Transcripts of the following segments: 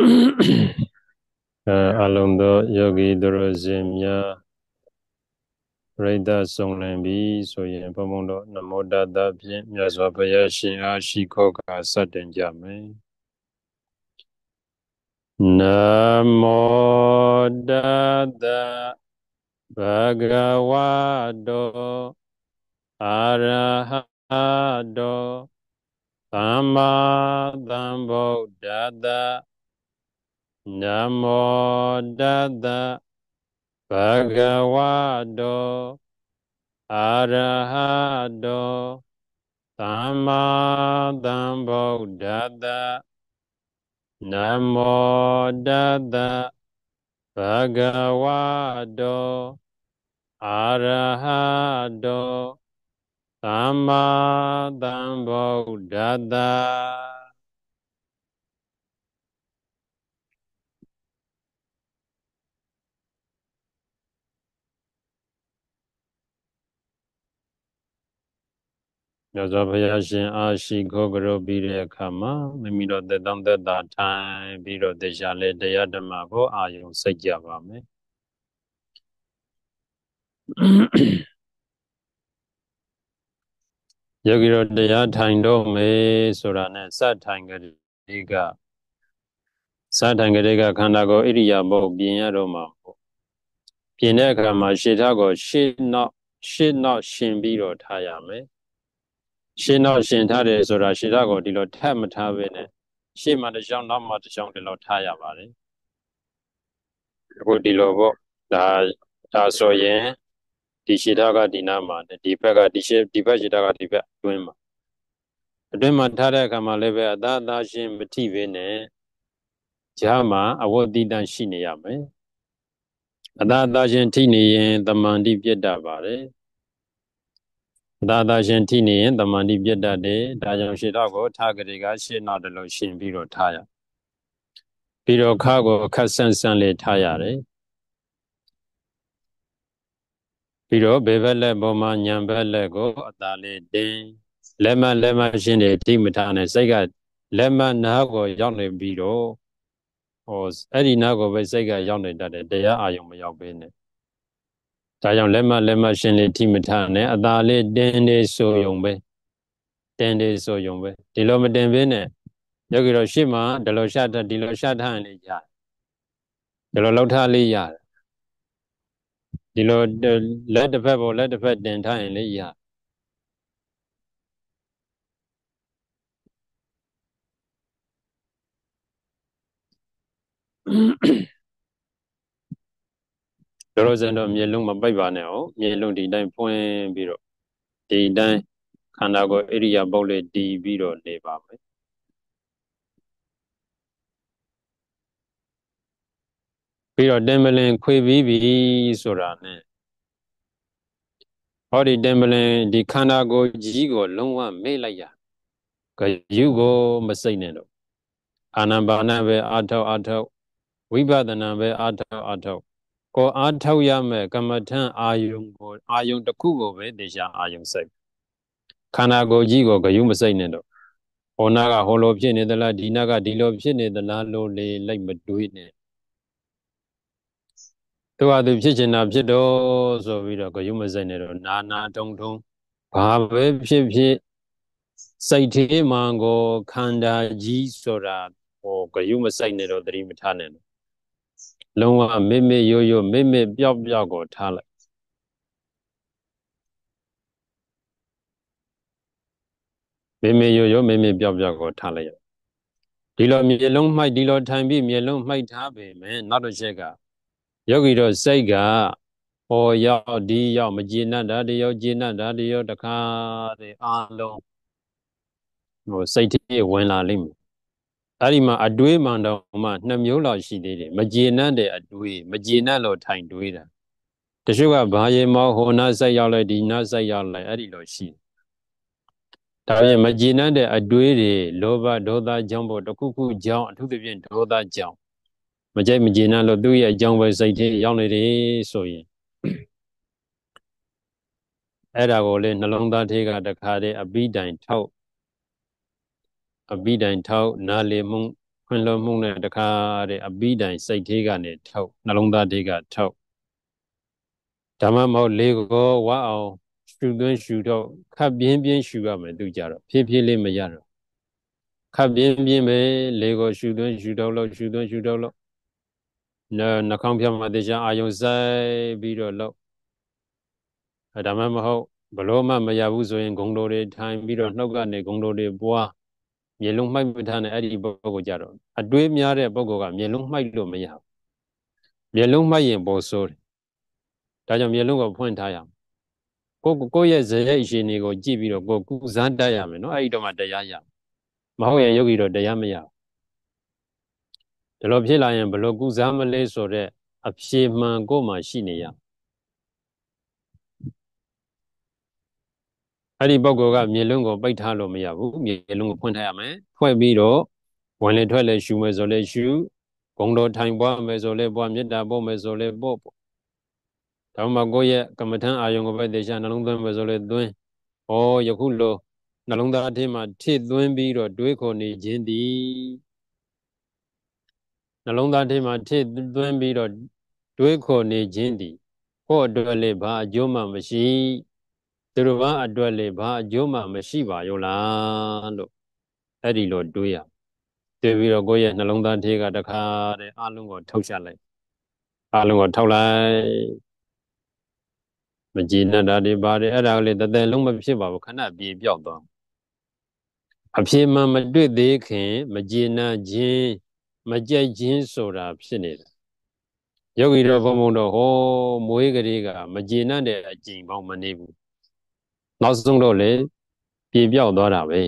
အဲအလုံးသောယောဂီသူတော်စင်များပရိသတ်ဆုံးလင်ပြီဆိုရင်ဘုံဘုံတို့နမောတတဖြင့်မြတ်စွာဘုရားရှင်အားရှိခောကစတင်ကြမယ်နမောတတဘဂဝတောအာရဟတောသမ္မာသမ္ဗုဒ္ဓတ္တ နမောတတဘဂဝတောအာရဟတောသမ္မာသမ္ဗုဒ္ဓတ္တနမောတတဘဂဝတောအာရဟတောသမ္မာသမ္ဗုဒ္ဓတ္တ မြတ်စွာဘုရားရှင်အာရှိခိုးကြုပြီးတဲ့အခါမှာမိမိတို့သက်တောင့်သက်သာထိုင်ပြီးတော့တရားလေတရားဓမ္မကိုအာယုံစိတ်ကြပါမယ်ယောဂီတို့တရားထိုင်တော့မယ်ဆိုတာနဲ့စထိုင်ကြတဲ့ကစထိုင်ကြတဲ့ကခန္ဓာကိုယ်ဣရိယာပုတ်ပြင်ရတော့မှာပေါ့ပြင်တဲ့အခါမှာရှေ့ထောက်ကိုရှေ့နောက်ရှေ့နောက်ရှင်ပြီးတော့ထားရမယ် ရှင်းတော့ရှင်းထားတယ်ဆိုတာရှင်းတာကိုဒီလိုထပ်မထားဘဲနဲ့ရှေ့မှာတစ်ချောင်းနောက်မှာတစ်ချောင်းဒီလိုထားရပါတယ်အခုဒီလိုပေါ့ဒါဒါဆိုရင်ဒီရှေ့တာကဒီနားမှာဒီဘက်ကဒီရှေ့ဒီဘက်ရှေ့တာကဒီဘက်အတွင်းမှာအတွင်းမှာထားတဲ့အခါမှာလည်းပဲအသာအသာရှင်းမထိဘဲနဲ့ဂျာမှာအဝတ်တိတန်ရှိနေရမယ်အသာအသာရှင်းထိနေရင်တမန်တိပြတ်တတ်ပါတယ် သာသာရှင်ထိနေရင်တမန်တိပြတ်တတ်တယ်ဒါကြောင့်ရှေ့တော့ကိုထားကြတွေကရှေ့နောက်တလို့ရှင်ပြီးတော့ထားရပြီးတော့ခါကိုခက်ဆန်းဆန်းလေးထားရတယ်ပြီးတော့ဘေဘက်လက်ပေါ်မှာညံဘက်လက်ကို အသာလေးတင်းလက်မလက်မရှင်းတယ်တိမထားနဲ့စိတ်ကလက်မနားကိုရောက်နေပြီးတော့ဟောအဲ့ဒီနားကိုပဲစိတ်ကရောက်နေတတ်တယ်တရားအာယုံမရောက်ဘဲနဲ့ ဒါကြောင့်လက်မလက်မရှင်လေးထိမထားနဲ့အသာလေးတင်းနေဆိုယုံပဲတင်းနေဆိုယုံပဲဒီလိုမတင်ဘဲနဲ့ယောဂီတော်ရှေ့မှာဒီလိုရှာထားဒီလိုရှာထားရင်လည်းရတယ်ဒီလိုလောက်ထားလေးရတယ်ဒီလိုလက်တစ်ဖက်ပေါ်လက်တစ်ဖက်တင်ထားရင်လည်းရတယ် တော်တော်စံတော့မြေလုံးမပိုက်ပါနဲ့အောင်မြေလုံးဒီတိုင်းဖွင့်ပြီးတော့ဒီတိုင်းခန္ဓာကိုယ်ဣရိယာပုတ်လေးတည်ပြီးတော့နေပါမယ်ပြီးတော့တင်ပလင်ခွေပြီးပြီဆိုတာနဲ့ဟောဒီတင်ပလင်ဒီခန္ဓာကိုယ်ကြီးကိုလုံးဝမေ့လိုက်ရဂယုကိုမစိတ်နဲ့တော့အာနာပါနပဲအာထောက်အာထောက်ဝိပဿနာပဲအာထောက်အာထောက် ကိုအားထုတ်ရမယ်ကမ္မထံအာယုံကိုအာယုံတစ်ခုကိုပဲတရားအာယုံစိတ်ခန္ဓာကိုယ်ကြီးကိုဂယုမစိတ်နဲ့တော့ဟောနာကဟောလိုဖြစ်နေသလားဒီနာကဒီလိုဖြစ်နေသလားလို့လေလိုက်မတွေးနဲ့သူဟာသူဖြစ်ချင်တာဖြစ်တော့ဆိုပြီးတော့ဂယုမစိတ်နဲ့တော့နာနာတုံတုံဘာပဲဖြစ်ဖြစ်စိတ်သေးမှန်ကိုခန္ဓာကြီးဆိုတာဟောဂယုမစိတ်နဲ့တော့သတိမထားနဲ့ လုံးဝမေ့မေ့ရိုးရိုးမေ့မေ့ပျောက်ပျောက်ကိုထားလိုက်မေ့မေ့ရိုးရိုးမေ့မေ့ပျောက်ပျောက်ကိုထားလိုက်ရဒီလိုမျက်လုံးမှိုက်ဒီလိုထိုင်ပြီးမျက်လုံးမှိုက်ထားပေမဲ့နောက်တစ်ချက်ကယောဂီတို့စိတ်ကဟောရောက်ဒီရောက်မကျေနပ်တာတရောကျေနပ်တာတရောတခါတည်းအားလုံးဟိုစိတ်ထဲဝင်လာလိမ့်မယ် အဲ့ဒီမှာအတွေးမှန်တော့မှနှစ်မျိုးလောက်ရှိသေးတယ်မကျေနပ်တဲ့အတွေးမကျေနပ်လို့ထိုင်တွေးတာတချို့ကဘာရေမောဟိုနာစိုက်ရောက်လိုက်ဒီနာစိုက်ရောက်လိုက်အဲ့ဒီလိုရှိဒါပြင်မကျေနပ်တဲ့အတွေးတွေလောဘဒေါသကြောင့်ပေါ့တခုခုကြောင့်အထူးသဖြင့်ဒေါသကြောင့်မကြိုက်မကျေနပ်လို့သူ့ရဲ့အကြောင်းပဲစိတ်ထဲရောက်နေတယ်ဆိုရင်အဲ့ဒါကိုလေနှလုံးသားထဲကတခါတည်းအပိတိုင်ထောက် အပိတိုင်ထောက်နားလေမှုခွင့်လွှတ်မှုနဲ့တခါတည်းအပိတိုင်စိတ်ထဲကနေထောက်နှလုံးသားထဲကထောက်ဓမ္မမဟုတ်လေကိုဝါအောင်ရှူသွင်းရှူတော့ခပ်ပြင်းပြင်းရှူရမယ်သူကြတော့ဖြည်းဖြည်းလေးမရတော့ခပ်ပြင်းပြင်းပဲလေကိုရှူသွင်းရှူတော့လို့ရှူသွင်းရှူတော့လို့နှခေါင်းဖြတ်မှတရားအာယုံဆိုင်ပြီးတော့လို့အဲဒါမှမဟုတ်ဘလို့မှမရဘူးဆိုရင်ဂုံတော်တွေထိုင်ပြီးတော့နှုတ်ကနေဂုံတော်တွေပွား မြေလုံးမှိုက်ပထားတဲ့အဲ့ဒီပုဂ္ဂိုလ်ကြတော့အတွေးများတဲ့ပုဂ္ဂိုလ်ကမြေလုံးမှိုက်လို့မရဘူးမြေလုံးမှိုက်ရင်ပေါ်ဆိုးတယ်ဒါကြောင့်မြေလုံးကိုဖွင့်ထားရမယ်ကိုကိုရဲ့ဇယိတ်ရှင်တွေကိုကြည့်ပြီးတော့ကိုကုဇန်းတတ်ရမယ်နော်အဲ့ဒီတော့မှတရားရမဟုတ်ရင်ယောဂီတော့တရားမရဘူးဒီလိုဖြစ်လာရင်ဘလို့ကုစားမလဲဆိုတော့အဖြေမှန်ကိုမှရှိနေရ အဲ့ဒီပုဂ္ဂိုလ်ကမြေလုံးကိုပိတ်ထားလို့မရဘူးမြေလုံးကိုဖွင့်ထားရမယ်ဖွင့်ပြီးတော့ဝင်လေထွက်လေရှူမယ်ဆိုလေရှူဂုံတော်ထိုင်ပွားမယ်ဆိုလေပွားမေတ္တာပို့မယ်ဆိုလေပို့ပေါ့ဒါမှမကိုယ့်ရဲ့ကမ္မထံအာယုံကိုပဲတေချာနှလုံးသွင်းမယ်ဆိုလေသွင်းဩယခုလိုနှလုံးသားအထင်းမှာထည့်သွင်းပြီးတော့တွေးခေါ်နေခြင်းသည်နှလုံးသားထဲမှာထည့်သွင်းပြီးတော့တွေးခေါ်နေခြင်းသည်ကိုယ့်အတွက်လေဘာအကျိုးမှမရှိ သူတို့ဘာအတွက်လေဘာအကျိုးမှမရှိပါရောလားလို့အဲ့ဒီလိုတွေးရတွေးပြီးတော့ကိုယ့်ရဲ့နှလုံးသားထဲကတခါတဲ့အလုံးကိုထုတ်ချလိုက်အလုံးကိုထုတ်လိုက်မကြည်နတာတွေပါတယ်အဲ့ဒါကလေတသက်လုံးမဖြစ်ပါဘူးခဏပြေပြောက်သွားအဖြေမှမတွေ့သေးခင် မကြည်နခြင်းမကြိုက်ခြင်းဆိုတာဖြစ်နေတာယောဂီတော်ဘုံဘုံတော်ဟောမွေးကလေးကမကျေနပ်တဲ့အကျင့်ပေါင်းမနေဘူး နောက်ဆုံးတော့လေပြေပြောက်သွားတာပဲ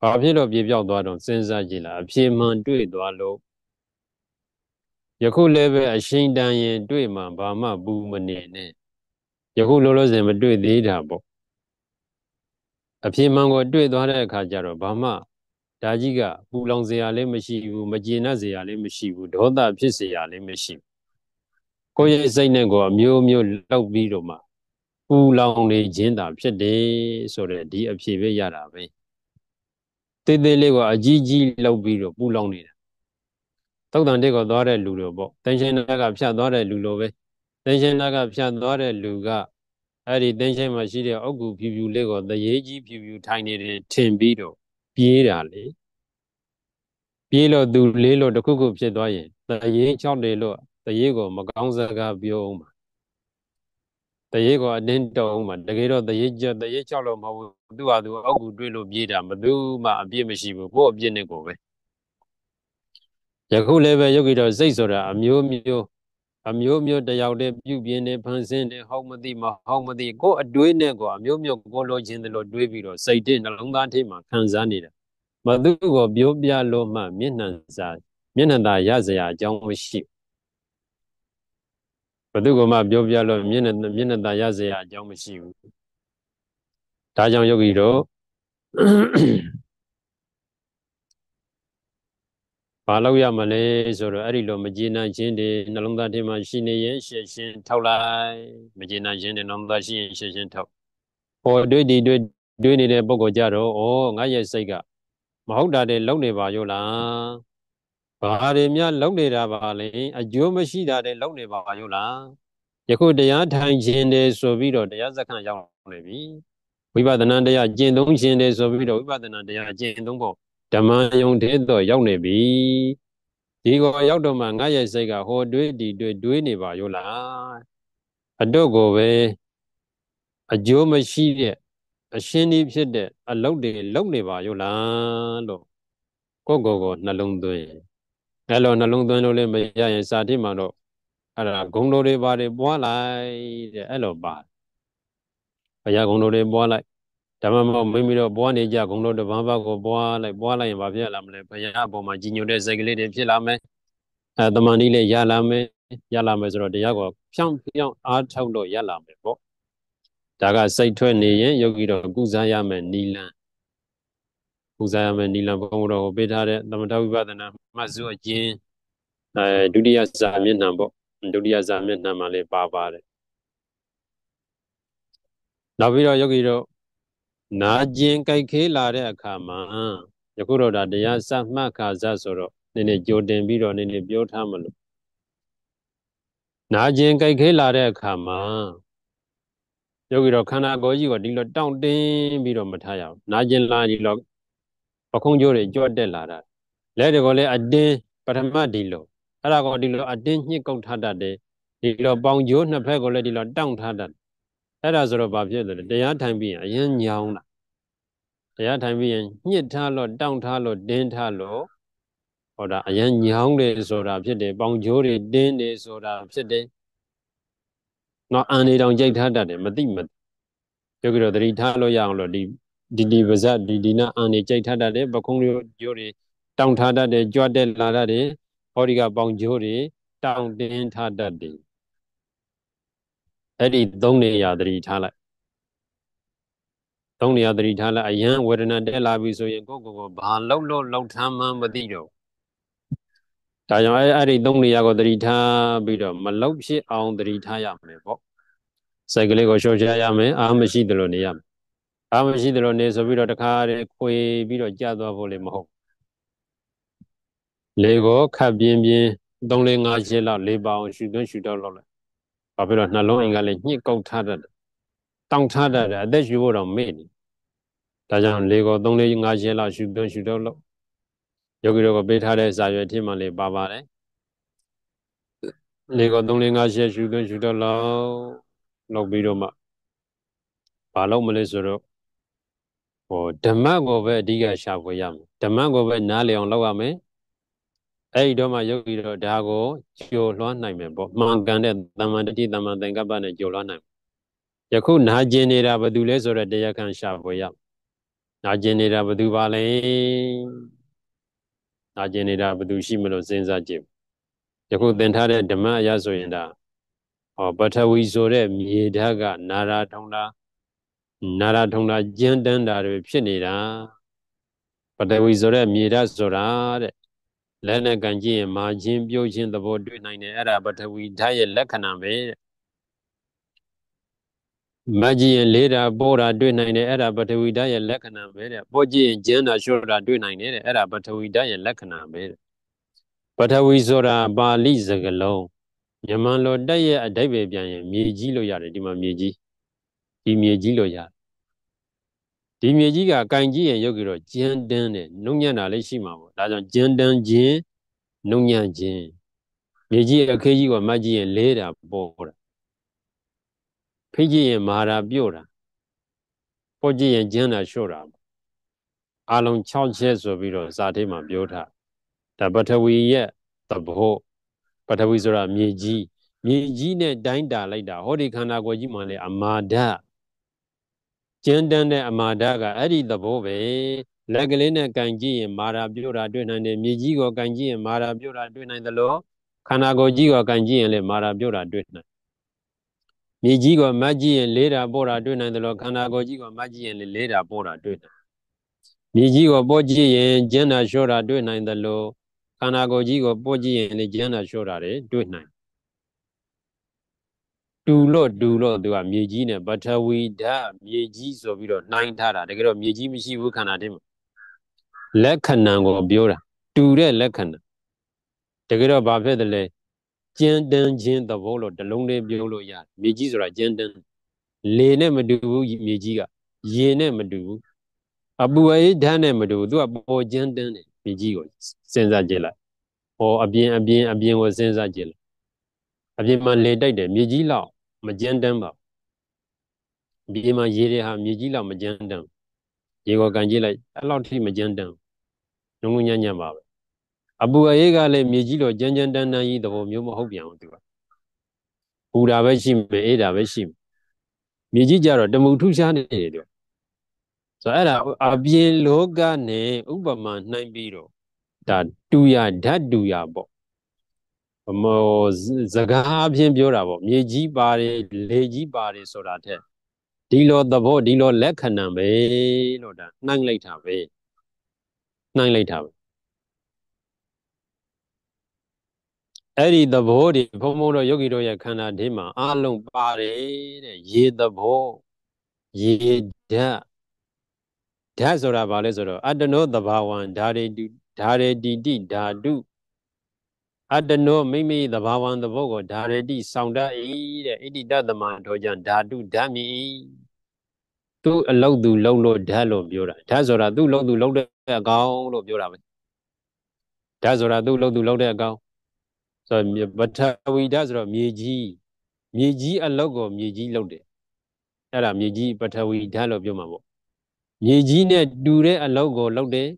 ဘာဖြစ်လို့ပြေပြောက်သွားတော့စဉ်းစားကြည့်လားအဖြေမှန်တွေ့သွားလို့ယခုလည်းပဲအရှိန်တန်ရင်တွေ့မှဘာမှဘူးမနေနဲ့ယခုလောလောဆယ်မတွေ့သေးတာပေါ့အဖြေမှန်ကိုတွေ့သွားတဲ့အခါကျတော့ဘာမှဒါကြီးကပူလောင်စရာလည်းမရှိဘူးမကျေနပ်စရာလည်းမရှိဘူးဒေါသဖြစ်စရာလည်းမရှိဘူးကိုယ့်ရဲ့စိတ်နဲ့ကိုအမျိုးမျိုးလောက်ပြီးတော့မှ ပူလောင်နေခြင်းသာဖြစ်တယ်ဆိုတဲ့ဒီအဖြေပဲရတာပဲတေးသေးလေးကအကြီးကြီးလောက်ပြီးတော့ပူလောင်နေတာသုတ်တန်တက်ကိုသွားတဲ့လူတို့ပေါ့တန်ရှင်နာကဖြတ်သွားတဲ့လူလိုပဲတန်ရှင်နာကဖြတ်သွားတဲ့လူကအဲ့ဒီတန်ရှင်မှာရှိတဲ့အုတ်ကူဖြူဖြူလေးကိုတရေကြီးဖြူဖြူထိုင်နေတယ်ထင်ပြီးတော့ပြေးတာလေပြေးလို့သူလေးလို့တခုခုဖြစ်သွားရင်တရေချောက်တယ်လို့တရေကိုမကောင်းစကားပြောအောင်ပါတ ရေကိုအတင်းတုံအောင်ပါတကယ်တော့တရေကြတရေချောက်လို့မဟုတ်ဘူးသူ့ဟာသူအောက်ကူတွေးလို့ပြေးတာဘယ်သူမှအပြစ်မရှိဘူးကိုယ့်အပြစ်နဲ့ကိုပဲယခုလည်းပဲယောဂီတော်စိတ်ဆိုတာအမျိုးမျိုးအမျိုးမျိုးတယောက်တည်းပြုပြင်းနေဖန်ဆင်းနေဟောက်မသိမဟောက်မသိကိုယ်အတွေးနဲ့ကိုအမျိုးမျိုးကိုလိုချင်တယ်လို့တွေးပြီးတော့စိတ်တဲ့နှလုံးသားထဲမှာခံစားနေတာမသူကိုပြောပြလို့မှမျက်နှာစာမျက်နှာသာရစရာအကြောင်းမရှိဘ သူကမှပြောပြလို့မျက်နှာမျက်နှာသာရစရာအကြောင်းမရှိဘူးဒါကြောင့်ယောဂီတို့ဘာလို့ရမလဲဆိုတော့အဲ့ဒီလိုမကျေနပ်ခြင်းတွေနှလုံးသားထဲမှာရှိနေရင်ရှင်းရှင်းထောက်လိုက်မကျေနပ်ခြင်းတွေနှလုံးသားရှိရင်ရှင်းရှင်းထောက်ဟောတွေးဒီတွေးတွေးနေတဲ့ပုံကကြတော့ဩငါရဲ့စိတ်ကမဟုတ်တာတွေလုံနေပါရောလား ဘာတွေများလုံနေတာပါလဲအကျိုးမရှိတာတွေလုံနေပါရောလားယခုတရားထိုင်ခြင်းတွေဆိုပြီးတော့တရားစခန်းရောက်နေပြီဝိပဿနာတရားကျင့်သုံးခြင်းတွေဆိုပြီးတော့ဝိပဿနာတရားကျင့်သုံးဖို့ဓမ္မယုံတဲ့တော့ရောက်နေပြီဒီကောရောက်တော့မှငါရဲ့စိတ်ကဟောတွေးဒီတွေးတွေးနေပါရောလားအတော့ကိုပဲအကျိုးမရှိတဲ့အရှင်းဒီဖြစ်တဲ့အလုတ်တွေလုံနေပါရောလားလို့ကိုယ့်ကိုယ်ကိုနှလုံးသွင်း အဲ့လိုနှလုံးသွင်းလို့လည်းမရရင်စာတိမှတော့အဲ့ဒါဂုံတော်တွေပါတယ်ပွားလိုက်တဲ့အဲ့လိုပါဘုရားဂုံတော်တွေပွားလိုက်ဓမ္မမောမိမိတို့ပွားနေကြဂုံတော်တစ်ပါးပါးကိုပွားလိုက်ပွားလိုက်ရင်ဘာဖြစ်လာမလဲဘုရားအပေါ်မှာကြီးညိုတဲ့စိတ်ကလေးတွေဖြစ်လာမယ်အဲတမန်ကြီးလေးရလာမယ်ရလာမယ်ဆိုတော့တရားကိုဖြောင်းဖြောင်းအားထုတ်လို့ရလာမယ်ပေါ့ဒါကစိတ်ထွက်နေရင်ယောဂီတော်ကုစားရမယ်နီလန်း ကုစားရမယ်နီလန်းဘုံတော်ကိုပေးထားတဲ့သမထဝိပဿနာမှတ်စုအကျဉ်းအဲဒုတိယစာမျက်နှာပေါ့ဒုတိယစာမျက်နှာမှာလေးပါပါတယ်နောက်ပြီးတော့ယောဂီတို့နာကျင်ကြိုက်ခေးလာတဲ့အခါမှာယခုတော့ဒါတရားစမှတ်ခါစဆိုတော့နည်းနည်းကြိုတင်ပြီးတော့နည်းနည်းပြောထားမလို့နာကျင်ကြိုက်ခဲလာတဲ့အခါမှာယောဂီတော့ခန္ဓာကိုယ်ကြီးကဒီလိုတောင့်တင်းပြီးတော့မထားရအောင်နာကျင်လာဒီလို ပခုံးကျိုးတွေကြွတ်တက်လာတာလက်တကောလည်းအတင်းပထမဒီလိုအဲ့ဒါကဒီလိုအတင်းညှစ်ကုတ်ထားတတ်တယ်ဒီလိုပေါင်ကျိုးနှစ်ဖက်ကိုလည်းဒီလိုတောင့်ထားတတ်အဲ့ဒါဆိုတော့ဘာဖြစ်လဲတရားထိုင်ပြီးရင်အရင်ညောင်းတာတရားထိုင်ပြီးရင်ညှစ်ထားလို့တောင့်ထားလို့တင်းထားလို့ဟောတာအရင်ညောင်းတယ်ဆိုတာဖြစ်တယ်ပေါင်ကျိုးတွေတင်းတယ်ဆိုတာဖြစ်တယ်နော်အန်နေတောင်ကြိတ်ထားတတ်တယ်မသိမပြောကြတော့တတိထားလို့ရအောင်လို့ဒီ ဒီဒီပါဇက်ဒီဒီနာအန်နေကြိတ်ထားတတ်တယ်ပခုံးကျိုးကျိုးတွေတောင့်ထားတတ်တယ်ကြွတ်တက်လာတတ်တယ်ဟောဒီကပေါင်ကျိုးတွေတောင့်တင်းထားတတ်တယ်အဲ့ဒီသုံးနေရာတတိထားလိုက်သုံးနေရာတတိထားလိုက်အယံဝေဒနာတက်လာပြီဆိုရင်ကိုယ့်ကိုယ်ကိုဘာလှုပ်လို့လှုပ်ထမ်းမှမသိတော့ဒါကြောင့်အဲ့အဲ့ဒီသုံးနေရာကိုသတိထားပြီးတော့မလောက်ဖြစ်အောင်သတိထားရမယ်ပေါ့စိတ်ကလေးကိုရှော့ချရမယ်အာမရှိသလိုနေရမယ် အာမရှိသလိုနေဆိုပြီးတော့တခါတည်းခွေပြီးတော့ကြာသွားဖို့လည်းမဟုတ်လေကိုခတ်ပြင်းပြင်း3 4 5 6လောက်၄ပေါင်ရှူသွင်းရှူတော့လောက်လိုက်ဘာဖြစ်လို့နှလုံးအိမ်ကလည်းညှစ်ကုတ်ထားတတ်တယ်တောင့်ထားတတ်တယ်အသက်ရှူဖို့တော့မေ့နေဒါကြောင့်လေကို3 4 5 6လောက်ရှူသွင်းရှူတော့လောက်ယောဂီတို့ကပေးထားတဲ့ဇာရွယ်ထိမှလေးပါပါတယ်လေကော3 4 5 6ရှုသွင်းရှုတော့လောက်လောက်ပြီးတော့မှဘာလို့မလဲဆိုတော့ ဟိုဓမ္မကိုပဲအဓိကရှာဖွေရမယ်ဓမ္မကိုပဲနားလည်အောင်လုပ်ရမယ်အဲ့ဒီတော့မှယောဂီတို့ဒါကိုကျော်လွှမ်းနိုင်မယ်ပေါ့မှန်ကန်တဲ့သမ္မာတတိသမ္မာသင်္ကပ္ပနဲ့ကျော်လွှမ်းနိုင်ယခုနာကျင်နေတာဘယ်သူလဲဆိုတော့တရားခံရှာဖွေရနာကျင်နေတာဘယ်သူပါလဲနာကျင်နေတာဘယ်သူရှိမလို့စဉ်းစားကြည့်ယခုသင်ထားတဲ့ဓမ္မအရာဆိုရင်ဒါဟောပထဝီဆိုတဲ့မြေဓာတ်ကနာရာထုံတာ နာရာထုံတာကျန်းတန်းတာတွေဖြစ်နေတာပထဝီဆိုတဲ့မြေဓာတ်ဆိုတာတဲ့လက်နဲ့ကန်ကြည့်ရင်မာခြင်းပြုတ်ခြင်းသဘောတွေ့နိုင်တယ်အဲ့ဒါပထဝီဓာတ်ရဲ့လက္ခဏာပဲတဲ့မကြည့်ရင်လေးတာပိုးတာတွေ့နိုင်တယ်အဲ့ဒါပထဝီဓာတ်ရဲ့လက္ခဏာပဲတဲ့ပို့ကြည့်ရင်ကျန်းတာလျှော့တာတွေ့နိုင်တယ်တဲ့အဲ့ဒါပထဝီဓာတ်ရဲ့လက္ခဏာပဲတဲ့ပထဝီဆိုတာပါဠိစကားလုံးမြန်မာလိုတက်ရဲ့အဓိပ္ပာယ်ပြန်ရင်မြေကြီးလို့ရတယ်ဒီမှာမြေကြီးဒီမြေကြီးလို့ရတယ် ဒီမြေကြီးကကင်ကြီးရင်ရုပ်ကြတော့ကျန်းတန်းတယ်နှုံညံ့တာလေးရှိမှာပေါ့ဒါကြောင့်ကျန်းတန်းခြင်းနှုံညံ့ခြင်းမြေကြီးအခေးကြီးကမတ်ကြီးရင်လဲတာပေါ်တာဖိတ်ကြည့်ရင်မာတာပြုတ်တာပေါ်ကြည့်ရင်ကျန်းတာလျှော့တာအလုံး6ချက်ဆိုပြီးတော့စာထဲမှာပြောထားဒါပထဝီရဲ့သဘောပထဝီဆိုတာမြေကြီးမြေကြီးနဲ့တိုင်းတာလိုက်တာဟောဒီခန္ဓာကိုယ်ကြီးမှလည်းအမာဒ ကျန်းတန်းတဲ့အမာဒကအဲ့ဒီသဘောပဲလက်ကလေးနဲ့ကန်ကြည့်ရင်မာရာပြုတ်တာတွေ့နိုင်တယ်မြေကြီးကိုကန်ကြည့်ရင်မာရာပြုတ်တာတွေ့နိုင်တယ်လို့ခန္ဓာကိုယ်ကြီးကိုကန်ကြည့်ရင်လည်းမာရာပြုတ်တာတွေ့နိုင်မြေကြီးကိုမတ်ကြည့်ရင်လေးတာပို့တာတွေ့နိုင်တယ်လို့ခန္ဓာကိုယ်ကြီးကိုမတ်ကြည့်ရင်လည်းလေးတာပို့တာတွေ့နိုင်မြေကြီးကိုပို့ကြည့်ရင်ကျန်းတာလျှော့တာတွေ့နိုင်တယ်လို့ခန္ဓာကိုယ်ကြီးကိုပို့ကြည့်ရင်လည်းကျန်းတာလျှော့တာတွေတွေ့နိုင် တူလို့တူလို့သူကမြေကြီးနဲ့ပထဝီဓာတ်မြေကြီးဆိုပြီးတော့နှိုင်းထားတာတကယ်တော့မြေကြီးမရှိဘူးခန္ဓာတည်းမှာလက္ခဏာကိုပြောတာတူတဲ့လက္ခဏာတကယ်တော့ဘာဖြစ်တယ်လဲကျန်းတန်းခြင်းသဘောလို့တလုံးလေးပြောလို့ရတယ်မြေကြီးဆိုတာကျန်းတန်းလေနဲ့မတူဘူးမြေကြီးကရေနဲ့မတူဘူးအပူအေးဓာတ်နဲ့မတူဘူးသူကပေါ်ကျန်းတန်းတယ်မြေကြီးကိုစဉ်းစားကြည့်လိုက်ဟောအပြင်အပြင်အပြင်ကိုစဉ်းစားကြည့်လိုက်အပြင်မှာလေတိုက်တယ်မြေကြီးလောက် မကျန်းတန်းပါမြေမှာရေတွေဟာမြေကြီးလောက်မကျန်းတန်းရေကိုကန်ကြည့်လိုက်အဲ့လောက်ထိမကျန်းတန်းငုံညံ့ညံ့ပါပဲအပူအေးကလည်းမြေကြီးလိုကြမ်းကြမ်းတန်းတန်းကြီးသဘောမျိုးမဟုတ်ပြန်ဘူးသူကပူတာပဲရှိမယ်အေးတာပဲရှိမယ်မြေကြီးကြတော့တမှုထုရှားနေတယ်သူဆိုတော့အဲ့ဒါအပြင်လောကနဲ့ဥပမာနှိုင်းပြီးတော့ဒါတူရဓာတ်တူရပေါ့ မောစကားအပြင်ပြောတာပေါ့မြေကြီးပါတယ်လေကြီးပါတယ်ဆိုတာထက်ဒီလိုသဘောဒီလိုလက္ခဏာပဲလို့ဒါနှိုင်းလိုက်တာပဲနှိုင်းလိုက်တာပဲအဲ့ဒီသဘောတွေဘုံဘုံတို့ယောဂီတို့ရဲ့ခန္ဓာဒီမှာအလုံးပါတယ်တဲ့ရေသဘောရေဓာတ်ဓာတ်ဆိုတာဘာလဲဆိုတော့အတ္တနောသဘာဝံဓာရေတုဓာရေတိတိဓာတု အတ္တနောမိမိသဘာဝံသဘောကိုဓာရေတိဆောင်တတ်၏တဲ့ဣတိတသမထောကြံဓာတုဓာတ်မိသူအလုတ်သူလုံလို့ဓာတ်လို့ပြောတာဓာတ်ဆိုတာသူ့လုံသူလုံတဲ့အကောင်လို့ပြောတာပဲဓာတ်ဆိုတာသူ့လုံသူလုံတဲ့အကောင်ဆိုတော့ပထဝီဓာတ်ဆိုတော့မြေကြီးမြေကြီးအလုတ်ကိုမြေကြီးလုံတယ်အဲ့ဒါမြေကြီးပထဝီဓာတ်လို့ပြောမှာပေါ့မြေကြီးနဲ့တူတဲ့အလုတ်ကိုလုံတယ်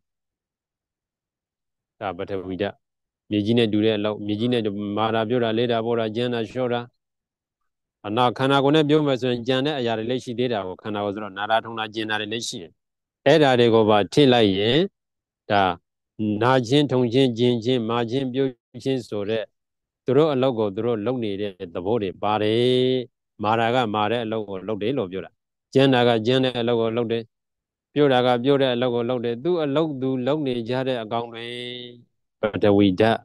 ဒါပထဝီဓာတ် မြေကြီးနဲ့တူတဲ့အလုတ်မြေကြီးနဲ့မာတာပြောတာလေးတာပေါ်တာကျန်းတာလျှော့တာအနာခန္ဓာကိုယ်နဲ့ပြောမယ်ဆိုရင်ကြံတဲ့အရာတွေလည်းရှိသေးတာကိုခန္ဓာကိုယ်ဆိုတော့နာတာထုံတာကျင်တာတွေလည်းရှိတယ်အဲ့ဒါတွေကိုပါထိလိုက်ရင်ဒါနာခြင်းထုံခြင်းကျင်ခြင်းမာခြင်းပြုတ်ခြင်းဆိုတဲ့သူတို့အလုပ်ကိုသူတို့လုပ်နေတဲ့သဘောတွေပါတယ်မာတာကမာတဲ့အလုပ်ကိုလုပ်တယ်လို့ပြောတာကျန်တာကကျန်တဲ့အလုပ်ကိုလုပ်တယ်ပြောတာကပြောတဲ့အလုပ်ကိုလုပ်တယ်သူအလုပ်သူလုပ်နေကြတဲ့အကောင်တွေ ပတဝီဓာတ်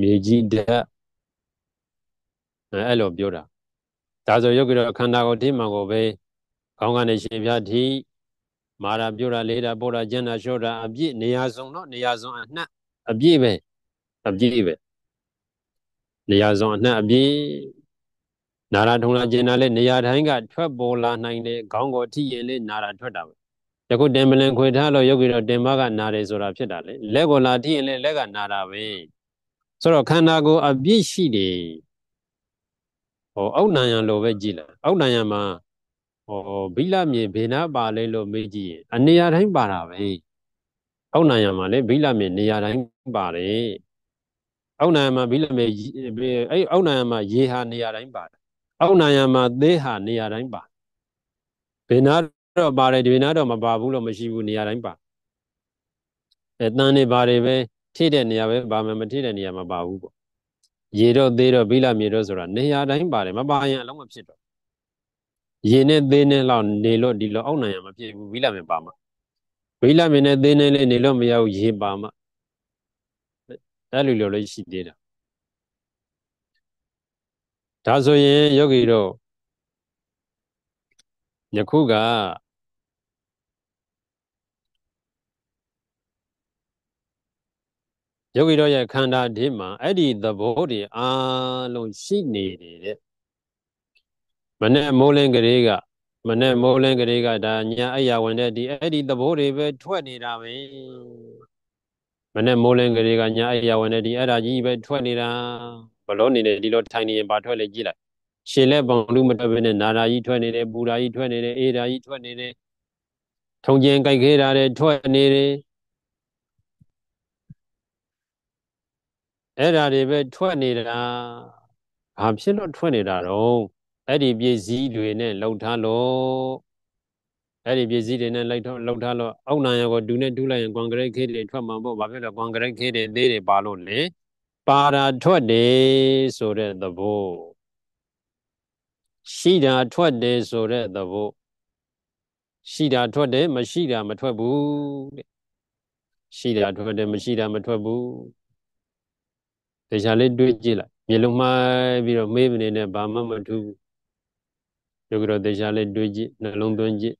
မြေကြီးဓာတ်အဲ့လိုပြောတာဒါဆိုရုပ်ကတော့ခန္ဓာကိုယ်ထိမှန်ကိုပဲခေါင်းကနေရှင်ပြထိမာတာပြောတာလေးတာပို့တာကျန်တာလျှော့တာအပြည့်နေရာစုံတော့နေရာစုံအနှံ့အပြည့်ပဲအပြည့်ပဲနေရာစုံအနှံ့အပြည့်နာရာထုံလာကျင်တာလဲနေရာတိုင်းကထွက်ပေါ်လာနိုင်တယ်ခေါင်းကိုထိရင်လဲနာရာထွက်တာပဲ တခုတင်ပလင်ခွေထားလို့ယောဂီတော့တင်မကနာတယ်ဆိုတာဖြစ်တာလေလက်ကိုလာထိရင်လဲလက်ကနာတာပဲဆိုတော့ခန္ဓာကိုယ်အပြည့်ရှိတယ်ဟောအောက်နံရံလိုပဲကြည်လာအောက်နံရံမှာဟောဘိလမြေဘေနာပါလဲလို့မေးကြည့်ရင်အနေရာတိုင်းပါတာပဲအောက်နံရံမှာလေဘိလမြေနေရာတိုင်းပါတယ်အောက်နံရံမှာဘိလမြေအဲ့အောက်နံရံမှာရေဟာနေရာတိုင်းပါတယ်အောက်နံရံမှာသေးဟာနေရာတိုင်းပါဘေနာ တော့ပါတယ်ဒီဘေနာတော့မပါဘူးလို့မရှိဘူးနေရာတိုင်းပါအဲတန်နေပါတယ်ပဲထိတဲ့နေရာပဲပါမယ်မထိတဲ့နေရာမှာပါဘူးပေါ့ရေတော့သေးတော့ဘိလမြေတော့ဆိုတာနေရာတိုင်းပါတယ်မပါရင်အလုံးမဖြစ်တော့ရေနဲ့သေးနဲ့လောက်နေလို့ဒီလိုအောက်နိုင်ရမဖြစ်ဘူးဘိလမြေပါမှာဘိလမြေနဲ့သေးနဲ့လေးနေလို့မရဘူးရေပါမှာအဲ့လိုလိုလေးရှိသေးတာဒါဆိုရင်ယောဂီတို့ယခုက ယောဂီတော်ရဲ့ခန္ဓာဒီမှာအဲ့ဒီသဘောတွေအားလုံးရှိနေတယ်တဲ့မနဲ့မိုးလင်းကလေးကမနဲ့မိုးလင်းကလေးကဒါညာအရာဝင်တဲ့ဒီအဲ့ဒီသဘောတွေပဲထွက်နေတာပဲမနဲ့မိုးလင်းကလေးကညာအရာဝင်တဲ့ဒီအဲ့ဒါကြီးပဲထွက်နေတာဘလို့နေတယ်ဒီလိုထိုင်နေရင်ဘာထွက်လဲကြည့်လိုက်ရှည်လက်ပေါင်လူမထွက်ဘဲနဲ့နာရာကြီးထွက်နေတယ်ပူရာကြီးထွက်နေတယ်အေးရာကြီးထွက်နေတယ်ထုံကျင်ကြိုက်ခဲတာတွေထွက်နေတယ် အဲ့ဓာတွေပဲထွက်နေတာဘာဖြစ်လို့ထွက်နေတာတော့အဲ့ဒီပစ္စည်းတွေနဲ့လှုပ်ထားလို့အဲ့ဒီပစ္စည်းတွေနဲ့လိုက်တော့လှုပ်ထားလို့အောက်နာရကိုဒူနဲ့ဒူးလိုက်ရင်ကွန်ကရစ်ခေးတွေထွက်မှာပေါ့ဘာဖြစ်လို့ကွန်ကရစ်ခေးတွေသေးတွေပါလို့လေပါတာထွက်တယ်ဆိုတဲ့သဘောရှိတာထွက်တယ်ဆိုတဲ့သဘောရှိတာထွက်တယ်မရှိတာမထွက်ဘူးတဲ့ရှိတာထွက်တယ်မရှိတာမထွက်ဘူး တေချာလေးတွေးကြည့်လိုက်မျက်လုံးမှားပြီးတော့မေးမနေနဲ့ဘာမှမထူးယောဂရောတေချာလေးတွေးကြည့်နှလုံးသွင်းကြည့်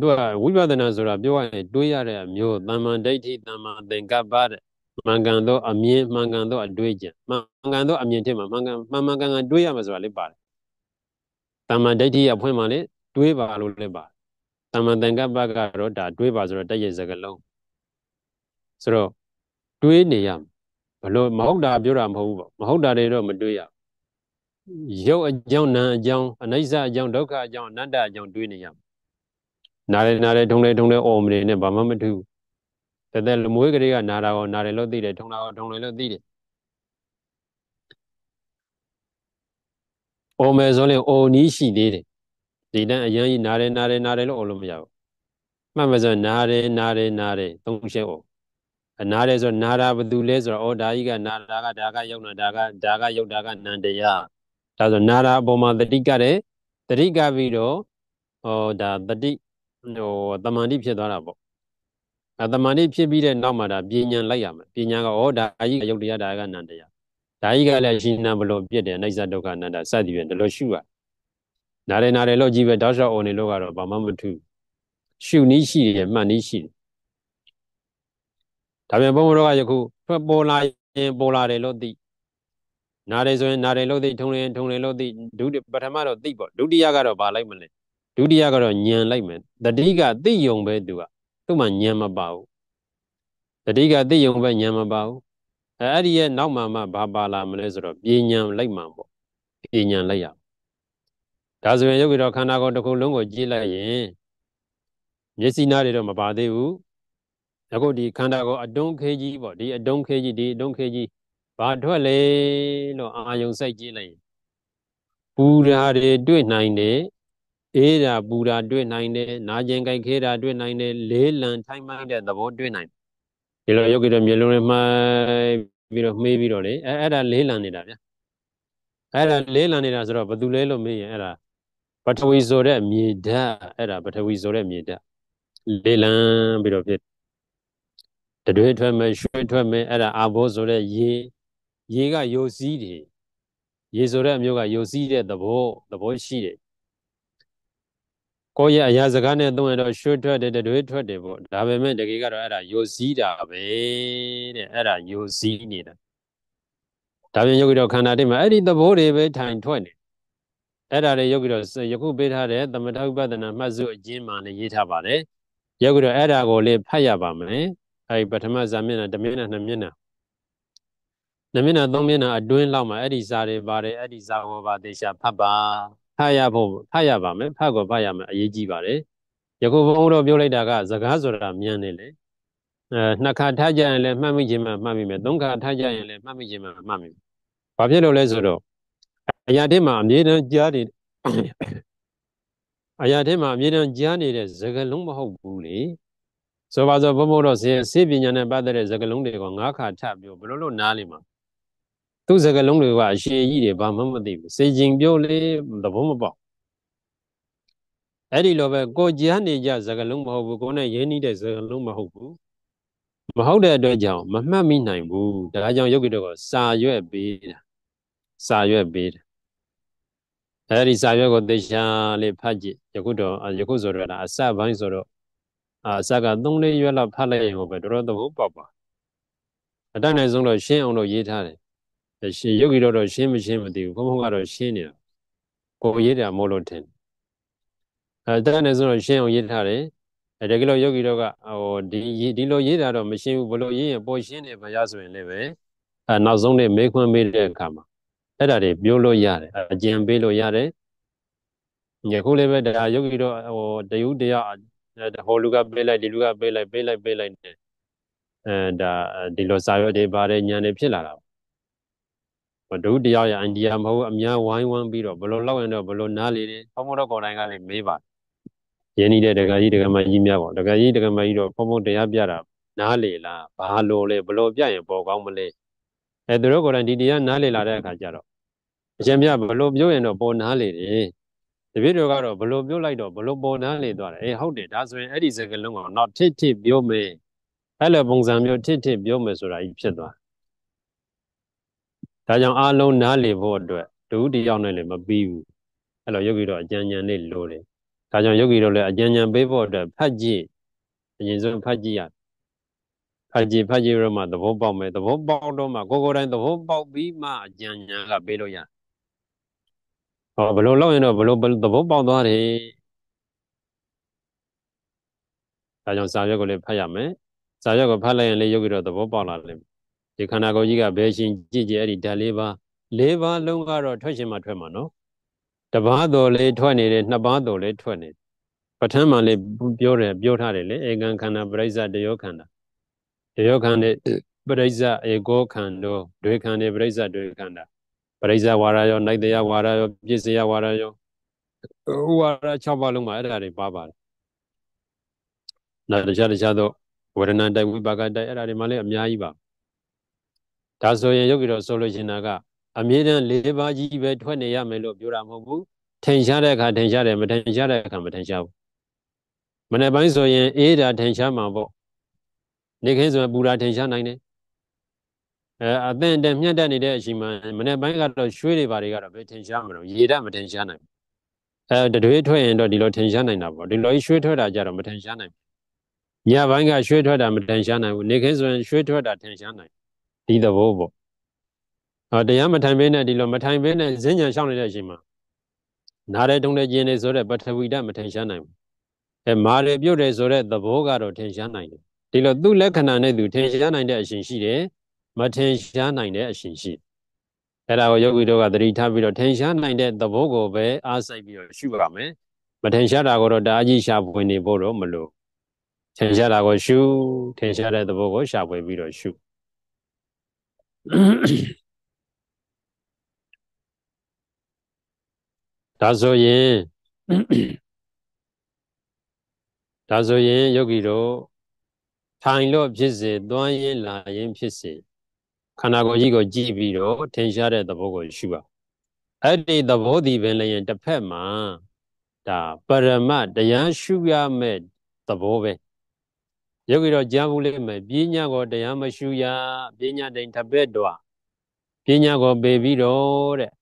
သူကဝိပဿနာဆိုတာပြောရရင်တွေးရတဲ့အမျိုးတမ္မာဒိဋ္ဌိတမ္မာသင်္ကပ္ပတဲ့မှန်ကန်သောအမြင်မှန်ကန်သောအတွေးကြမှန်ကန်သောအမြင်ထဲမှာမှန်ကန်မှန်မှန်ကန်ကန်တွေးရမှာဆိုတာလေးပါတယ်တမ္မာဒိဋ္ဌိရဖွင့်မှလေတွေးပါလို့လည်းပါတယ်တမ္မာသင်္ကပ္ပကတော့ဒါတွေးပါဆိုတော့တည့်ရစကလုံးဆိုတော့တွေးနေရမှာ ဘလို့မဟုတ်တာပြောတာမဟုတ်ဘူးပေါ့မဟုတ်တာတွေတော့မတွေးရရုပ်အကြောင်းနာအကြောင်းအနိစ္စအကြောင်းဒုက္ခအကြောင်းအနတ္တအကြောင်းတွေးနေရနားလေနားလေထုံလေထုံလေအော်မနေနဲ့ဘာမှမထူးတသက်လူမွေးကလေးကနာတာကိုနာတယ်လို့သိတယ်ထုံတာကိုထုံတယ်လို့သိတယ်အိုမယ်ဆိုရင်အိုနီးရှိသေးတယ်ဒီတန်းအရင်ကြီးနာတယ်နာတယ်နာတယ်လို့အိုလို့မရဘူးမှတ်မစနာတယ်နာတယ်နာတယ်သုံးချက်အိုအ နာတယ်ဆိုနာတာဘသူလဲဆိုတော့ဩဒါကြီးကနာတာကဒါကယုတ်နာဒါကဒါကယုတ်တာကနန္တရားဒါဆိုနာတာအပေါ်မှာတတိကတယ်တတိကပြီးတော့ဟောဒါတတိဟိုတမန်တိဖြစ်သွားတာပေါ့အဲတမန်တိဖြစ်ပြီးတဲ့နောက်မှာဒါပညာလိုက်ရမယ်ပညာကဩဒါကြီးကယုတ်တရားဒါကနန္တရားဒါကြီးကလည်းရှင်နာဘလို့ပြည့်တယ်အိဋ္ဌဒုက္ခနန္ဒစသည်ဖြင့်ဒီလိုရှုရနားတယ်နားတယ်လို့ကြည့်ပဲတောက်လျှောက်အောင်နေလို့ကတော့ဘာမှမထူးရှုနည်းရှိတယ်မှတ်နည်းရှိတယ် ဒါပြန်ဘုံဘုရားကယခုထွက်ပေါ်လာရင်ပေါ်လာတယ်လို့သိနားတယ်ဆိုရင်နားတယ်လို့သိထုံရင်ထုံတယ်လို့သိဒုတိပထမတော့သိပေါ့ဒုတိယကတော့ဘာလိုက်မလဲဒုတိယကတော့ညံလိုက်မယ်တတိကသိယုံပဲသူကသူ့မှာညံမပါဘူးတတိကသိယုံပဲညံမပါဘူးအဲအဲ့ဒီရဲ့နောက်မှမှဘာပါလာမလဲဆိုတော့ပြေညံလိုက်မှပေါ့ပြေညံလိုက်ရဒါဆိုရင်ယုတ်ပြီးတော့ခန္ဓာကိုယ်တစ်ခုလုံးကိုကြည့်လိုက်ရင်မျက်စိနားတွေတော့မပါသေးဘူး အခုဒီခန္ဓာကိုယ်အတုံးခဲကြီးပေါ့ဒီအတုံးခဲကြီးဒီအတုံးခဲကြီးဘာထွက်လဲလို့အာယုံစိုက်ကြည့်လိုက်ရင်ပူရာတွေတွေ့နိုင်တယ်အေးတာပူတာတွေ့နိုင်တယ်နာကျင်ကြိုက်ခဲတာတွေ့နိုင်တယ်လေးလံထိုင်းမိုင်းတဲ့သဘောတွေ့နိုင်တယ်ဒီလိုယောဂီတို့မျိုးလုံးနဲ့မှိုင်းပြီးတော့မှေးပြီးတော့လေအဲအဲ့ဒါလေးလံနေတာဗျအဲ့ဒါလေးလံနေတာဆိုတော့ဘယ်သူလဲလို့မေးရင်အဲ့ဒါပထဝီဆိုတဲ့မြေဓာတ်အဲ့ဒါပထဝီဆိုတဲ့မြေဓာတ်လေးလံပြီးတော့ဖြစ် တတွေးထွက်မယ်ရွှေထွက်မယ်အဲ့ဒါအာဘောဆိုတဲ့ရေရေကယိုစီးတယ်ရေဆိုတဲ့အမျိုးကယိုစီးတဲ့သဘောသဘောရှိတယ်ကိုယ့်ရဲ့အရာစကားနဲ့သုံးရတော့ရွှေထွက်တယ်တတွေးထွက်တယ်ပေါ့ဒါပေမဲ့တကယ်ကတော့အဲ့ဒါယိုစီးတာပဲတဲ့အဲ့ဒါယိုစီးနေတာဒါပြင်ယုတ်တော့ခန္ဓာတိမှာအဲ့ဒီသဘောတွေပဲထိုင်ထွက်နေအဲ့ဒါတွေယုတ်ပြီးတော့ယခုပေးထားတဲ့သမထဥပဒနာမှတ်စုအကျဉ်းမှလည်းရေးထားပါတယ်ယုတ်ပြီးတော့အဲ့ဒါကိုလည်းဖတ်ရပါမယ် အဲဒီပထမဇာမျက်နှာတစ်မျက်နှာနှစ်မျက်နှာနှစ်မျက်နှာသုံးမျက်နှာအတွင်းလောက်မှာအဲ့ဒီဇာတွေပါတယ်အဲ့ဒီဇာကိုပါသေချာဖတ်ပါဖတ်ရဖို့ဖတ်ရပါမယ်ဖတ်ကိုဖတ်ရမယ်အရေးကြီးပါတယ်ယခုဘုန်းတော်ပြောလိုက်တာကစကားဆိုတာမြန်နေလေအဲနှစ်ခါထားကြရင်လည်းမှတ်မိခြင်းမှမှတ်မိမယ်သုံးခါထားကြရင်လည်းမှတ်မိခြင်းမှမှတ်မိမယ်ဘာဖြစ်လို့လဲဆိုတော့အရာတစ်မှာအမြဲတမ်းကြားနေအရာတစ်မှာအမြဲတမ်းကြားနေတဲ့စကားလုံးမဟုတ်ဘူးလေ ဆိုပါဆိုဘုမို့တော့စေပညာနဲ့ပတ်သက်တဲ့စကားလုံးတွေကငါးခါထပ်ပြောဘယ်လိုလုပ်နားလိမ့်မှာသူစကားလုံးတွေကအရှည်ကြီးတွေဘာမှမသိဘူးစေကျင်ပြောလေသဘောမပေါက်အဲ့ဒီလိုပဲကိုကြားနေကြစကားလုံးမဟုတ်ဘူးကိုနဲ့ရင်းနှီးတဲ့စကားလုံးမဟုတ်ဘူးမဟုတ်တဲ့အတွက်ကြောင့်မမှတ်မိနိုင်ဘူးဒါကြောင့်ယုတ်ကိတော့စာရွက်ပေးတာစာရွက်ပေးတယ်အဲ့ဒီစာရွက်ကိုသေချာလေးဖတ်ကြည့်ယခုတော့ယခုဆိုတော့အစပိုင်းဆိုတော့ အာအစက3လေးရွက်လောက်ဖတ်လိုက်ရင်ဟိုပဲတော်တော်သဘောပေါက်ပါအတတ်နိုင်ဆုံးတော့ရှင်းအောင်တော့ရေးထားတယ်ရှင်ယုတ်ကြီးတော့တော့ရှင်းမရှင်းမသိဘူးဘုံဘုံကတော့ရှင်းနေတာကိုရေးတာမို့လို့ထင်အဲတတ်နိုင်ဆုံးတော့ရှင်းအောင်ရေးထားတယ်အဲတကယ်လို့ယုတ်ကြီးတော့ကဟိုဒီဒီလိုရေးတာတော့မရှင်းဘူးဘလို့ရေးရင်ပေါ်ရှင်းတယ်မရဆိုရင်လည်းပဲအဲနောက်ဆုံးနေ့မေးခွန်းမေးတဲ့အခါမှာအဲ့ဒါတွေပြောလို့ရတယ်အကျဉ်ပေးလို့ရတယ်ညခုလေးပဲဒါယုတ်ကြီးတော့ဟိုတယူတရား ဟိုလူကပေးလိုက်ဒီလူကပေးလိုက်ပေးလိုက်ပေးလိုက်နေအဲဒါဒီလိုစာရွက်တွေပါတယ်ညာနေဖြစ်လာတာဘဒုတရားရအိန္ဒိယမဟုတ်အများဝိုင်းဝန်းပြီးတော့ဘလို့လောက်ရင်တော့ဘလို့နားလေတယ်ဘုံဘုံတော့ကိုယ်တိုင်ကလည်းမေးပါရင်းနေတဲ့ဒကာကြီးဒကာမကြီးများပေါ့ဒကာကြီးဒကာမကြီးတော့ဘုံဘုံတရားပြတာနားလေလားဘာလို့လဲဘလို့ပြရင်ပေါ်ကောင်းမလဲအဲသူတို့ကိုယ်တိုင်ဒီတရားနားလေလာတဲ့အခါကျတော့အရှင်မြတ်ဘလို့ပြောရင်တော့ပေါ်နားလေတယ် တပည့်တော်ကတော့ဘလို့ပြောလိုက်တော့ဘလို့ပေါ်နားလေသွားတယ်အေးဟုတ်တယ်ဒါဆိုရင်အဲ့ဒီစကားလုံးကတော့ထစ်ထစ်ပြောမယ်အဲ့လိုပုံစံမျိုးထစ်ထစ်ပြောမယ်ဆိုတာကြီးဖြစ်သွားဒါကြောင့်အားလုံးနားလေဖို့အတွက်ဒုတိယနဲ့လည်းမပြီးဘူးအဲ့လိုယောဂီတော့အကြံဉာဏ်လေးလိုတယ်ဒါကြောင့်ယောဂီတို့လည်းအကြံဉာဏ်ပေးဖို့အတွက်ဖတ်ကြည့်အရင်ဆုံးဖတ်ကြည့်ရဖတ်ကြည့်ဖတ်ကြည့်ရမှသဘောပေါက်မယ်သဘောပေါက်တော့မှကိုယ်ကိုယ်တိုင်သဘောပေါက်ပြီးမှအကြံဉာဏ်ကပေးလို့ရ ဟောဘလို့လောက်ရင်တော့ဘလို့သဘောပေါက်သွားတယ်ဒါကြောင့်စာရွက်ကိုလည်းဖတ်ရမယ်စာရွက်ကိုဖတ်လိုက်ရင်လေယောဂီတော့သဘောပေါက်လာလိမ့်မယ်ဒီခန္ဓာကိုယ်ကြီးကဘယ်ရှင်ကြည့်ကြအဲ့ဒီဓာတ်လေးပါလေးပါလုံးကတော့ထွက်ရှင်မှထွက်မှာနော်တပားတော်လေးထွက်နေတယ်နှစ်ပါးတော်လေးထွက်နေပဋ္ဌာန်းမှာလေးပြောတယ်ပြောထားတယ်လေဧကံခန္ဓာပရိစ္ဆတယောခန္ဓာယောခန္တေပရိစ္ဆဧကောခန္တောဒွေခန္တေပရိစ္ဆဒွေခန္တာ ပရိစ္ဆဝါရယောနိုင်တရားဝါရယောပြည့်စရာဝါရယောဝါရ6ပါးလုံးမှာအဲ့ဒါတွေပါပါတယ်နောက်တခြားတခြားသောဝရဏတိုက်ဝိပါကတိုက်အဲ့ဒါတွေမှလည်းအများကြီးပါဒါဆိုရင်ယုတ်ပြီးတော့ဆိုလို့ရှင်တာကအမြဲတမ်း၄ပါးကြီးပဲထွက်နေရမယ်လို့ပြောတာမဟုတ်ဘူးထင်ရှားတဲ့အခါထင်ရှားတယ်မထင်ရှားတဲ့အခါမထင်ရှားဘူးမနေ့ပိုင်းဆိုရင်အေးတာထင်ရှားမှာပေါ့နေခင်းဆိုရင်ပူတာထင်ရှားနိုင်တယ် အဲအသင့်တည်းမြတ်တတ်နေတဲ့အချိန်မှာမနေ့ပိုင်းကတော့ရွှေတွေဘာတွေကတော့ဘယ်ထင်ရှားမလို့ရေဓာတ်မထင်ရှားနိုင်အဲတတွေးထွက်ရင်တော့ဒီလိုထင်ရှားနိုင်တာပေါ့ဒီလိုရွှေထွက်တာကြတော့မထင်ရှားနိုင်ညပိုင်းကရွှေထွက်တာမထင်ရှားနိုင်ဘူးနေခင်းဆိုရင်ရွှေထွက်တာထင်ရှားနိုင်ဒီသဘောပေါ့ဟောတရားမထိုင်ဘဲနဲ့ဒီလိုမထိုင်ဘဲနဲ့ဇင်းကြံရှောင်းနေတဲ့အချိန်မှာနားရဲတုံးတဲ့ကျင်းနေဆိုတဲ့ပထဝီဓာတ်မထင်ရှားနိုင်ဘူးအဲမာရပြုတ်တယ်ဆိုတဲ့သဘောကတော့ထင်ရှားနိုင်တယ်ဒီလိုသူ့လက္ခဏာနဲ့သူထင်ရှားနိုင်တဲ့အရှင်ရှိတယ် မထင်ရှားနိုင်တဲ့အရှင်ရှိအဲ့ဒါကိုယောဂီတို့ကသတိထားပြီးတော့ထင်ရှားနိုင်တဲ့သဘောကိုပဲအားစိုက်ပြီးတော့ရှုပါမယ်မထင်ရှားတာကိုတော့တာအကြီးရှာဖွေနေဖို့တော့မလိုထင်ရှားတာကိုရှုထင်ရှားတဲ့သဘောကိုရှာဖွေပြီးတော့ရှုဒါဆိုရင်ဒါဆိုရင်ယောဂီတို့ထိုင်လို့ဖြစ်စေသွားရင်လာရင်ဖြစ်စေ ခန္ဓာကိုယ်ကြီးကိုကြည့်ပြီးတော့ထင်ရှားတဲ့သဘောကိုရှုပါအဲ့ဒီသဘောဒီပင်လည်းရင်တစ်ဖက်မှာဒါပရမတရားရှုရမဲ့သဘောပဲယောဂီတော့ကြားဘူးလိမ့်မယ်ပညာကိုတရားမရှုရပညာတိန်တစ်ဖက်တော့ပညာကိုပေပြီးတော့တဲ့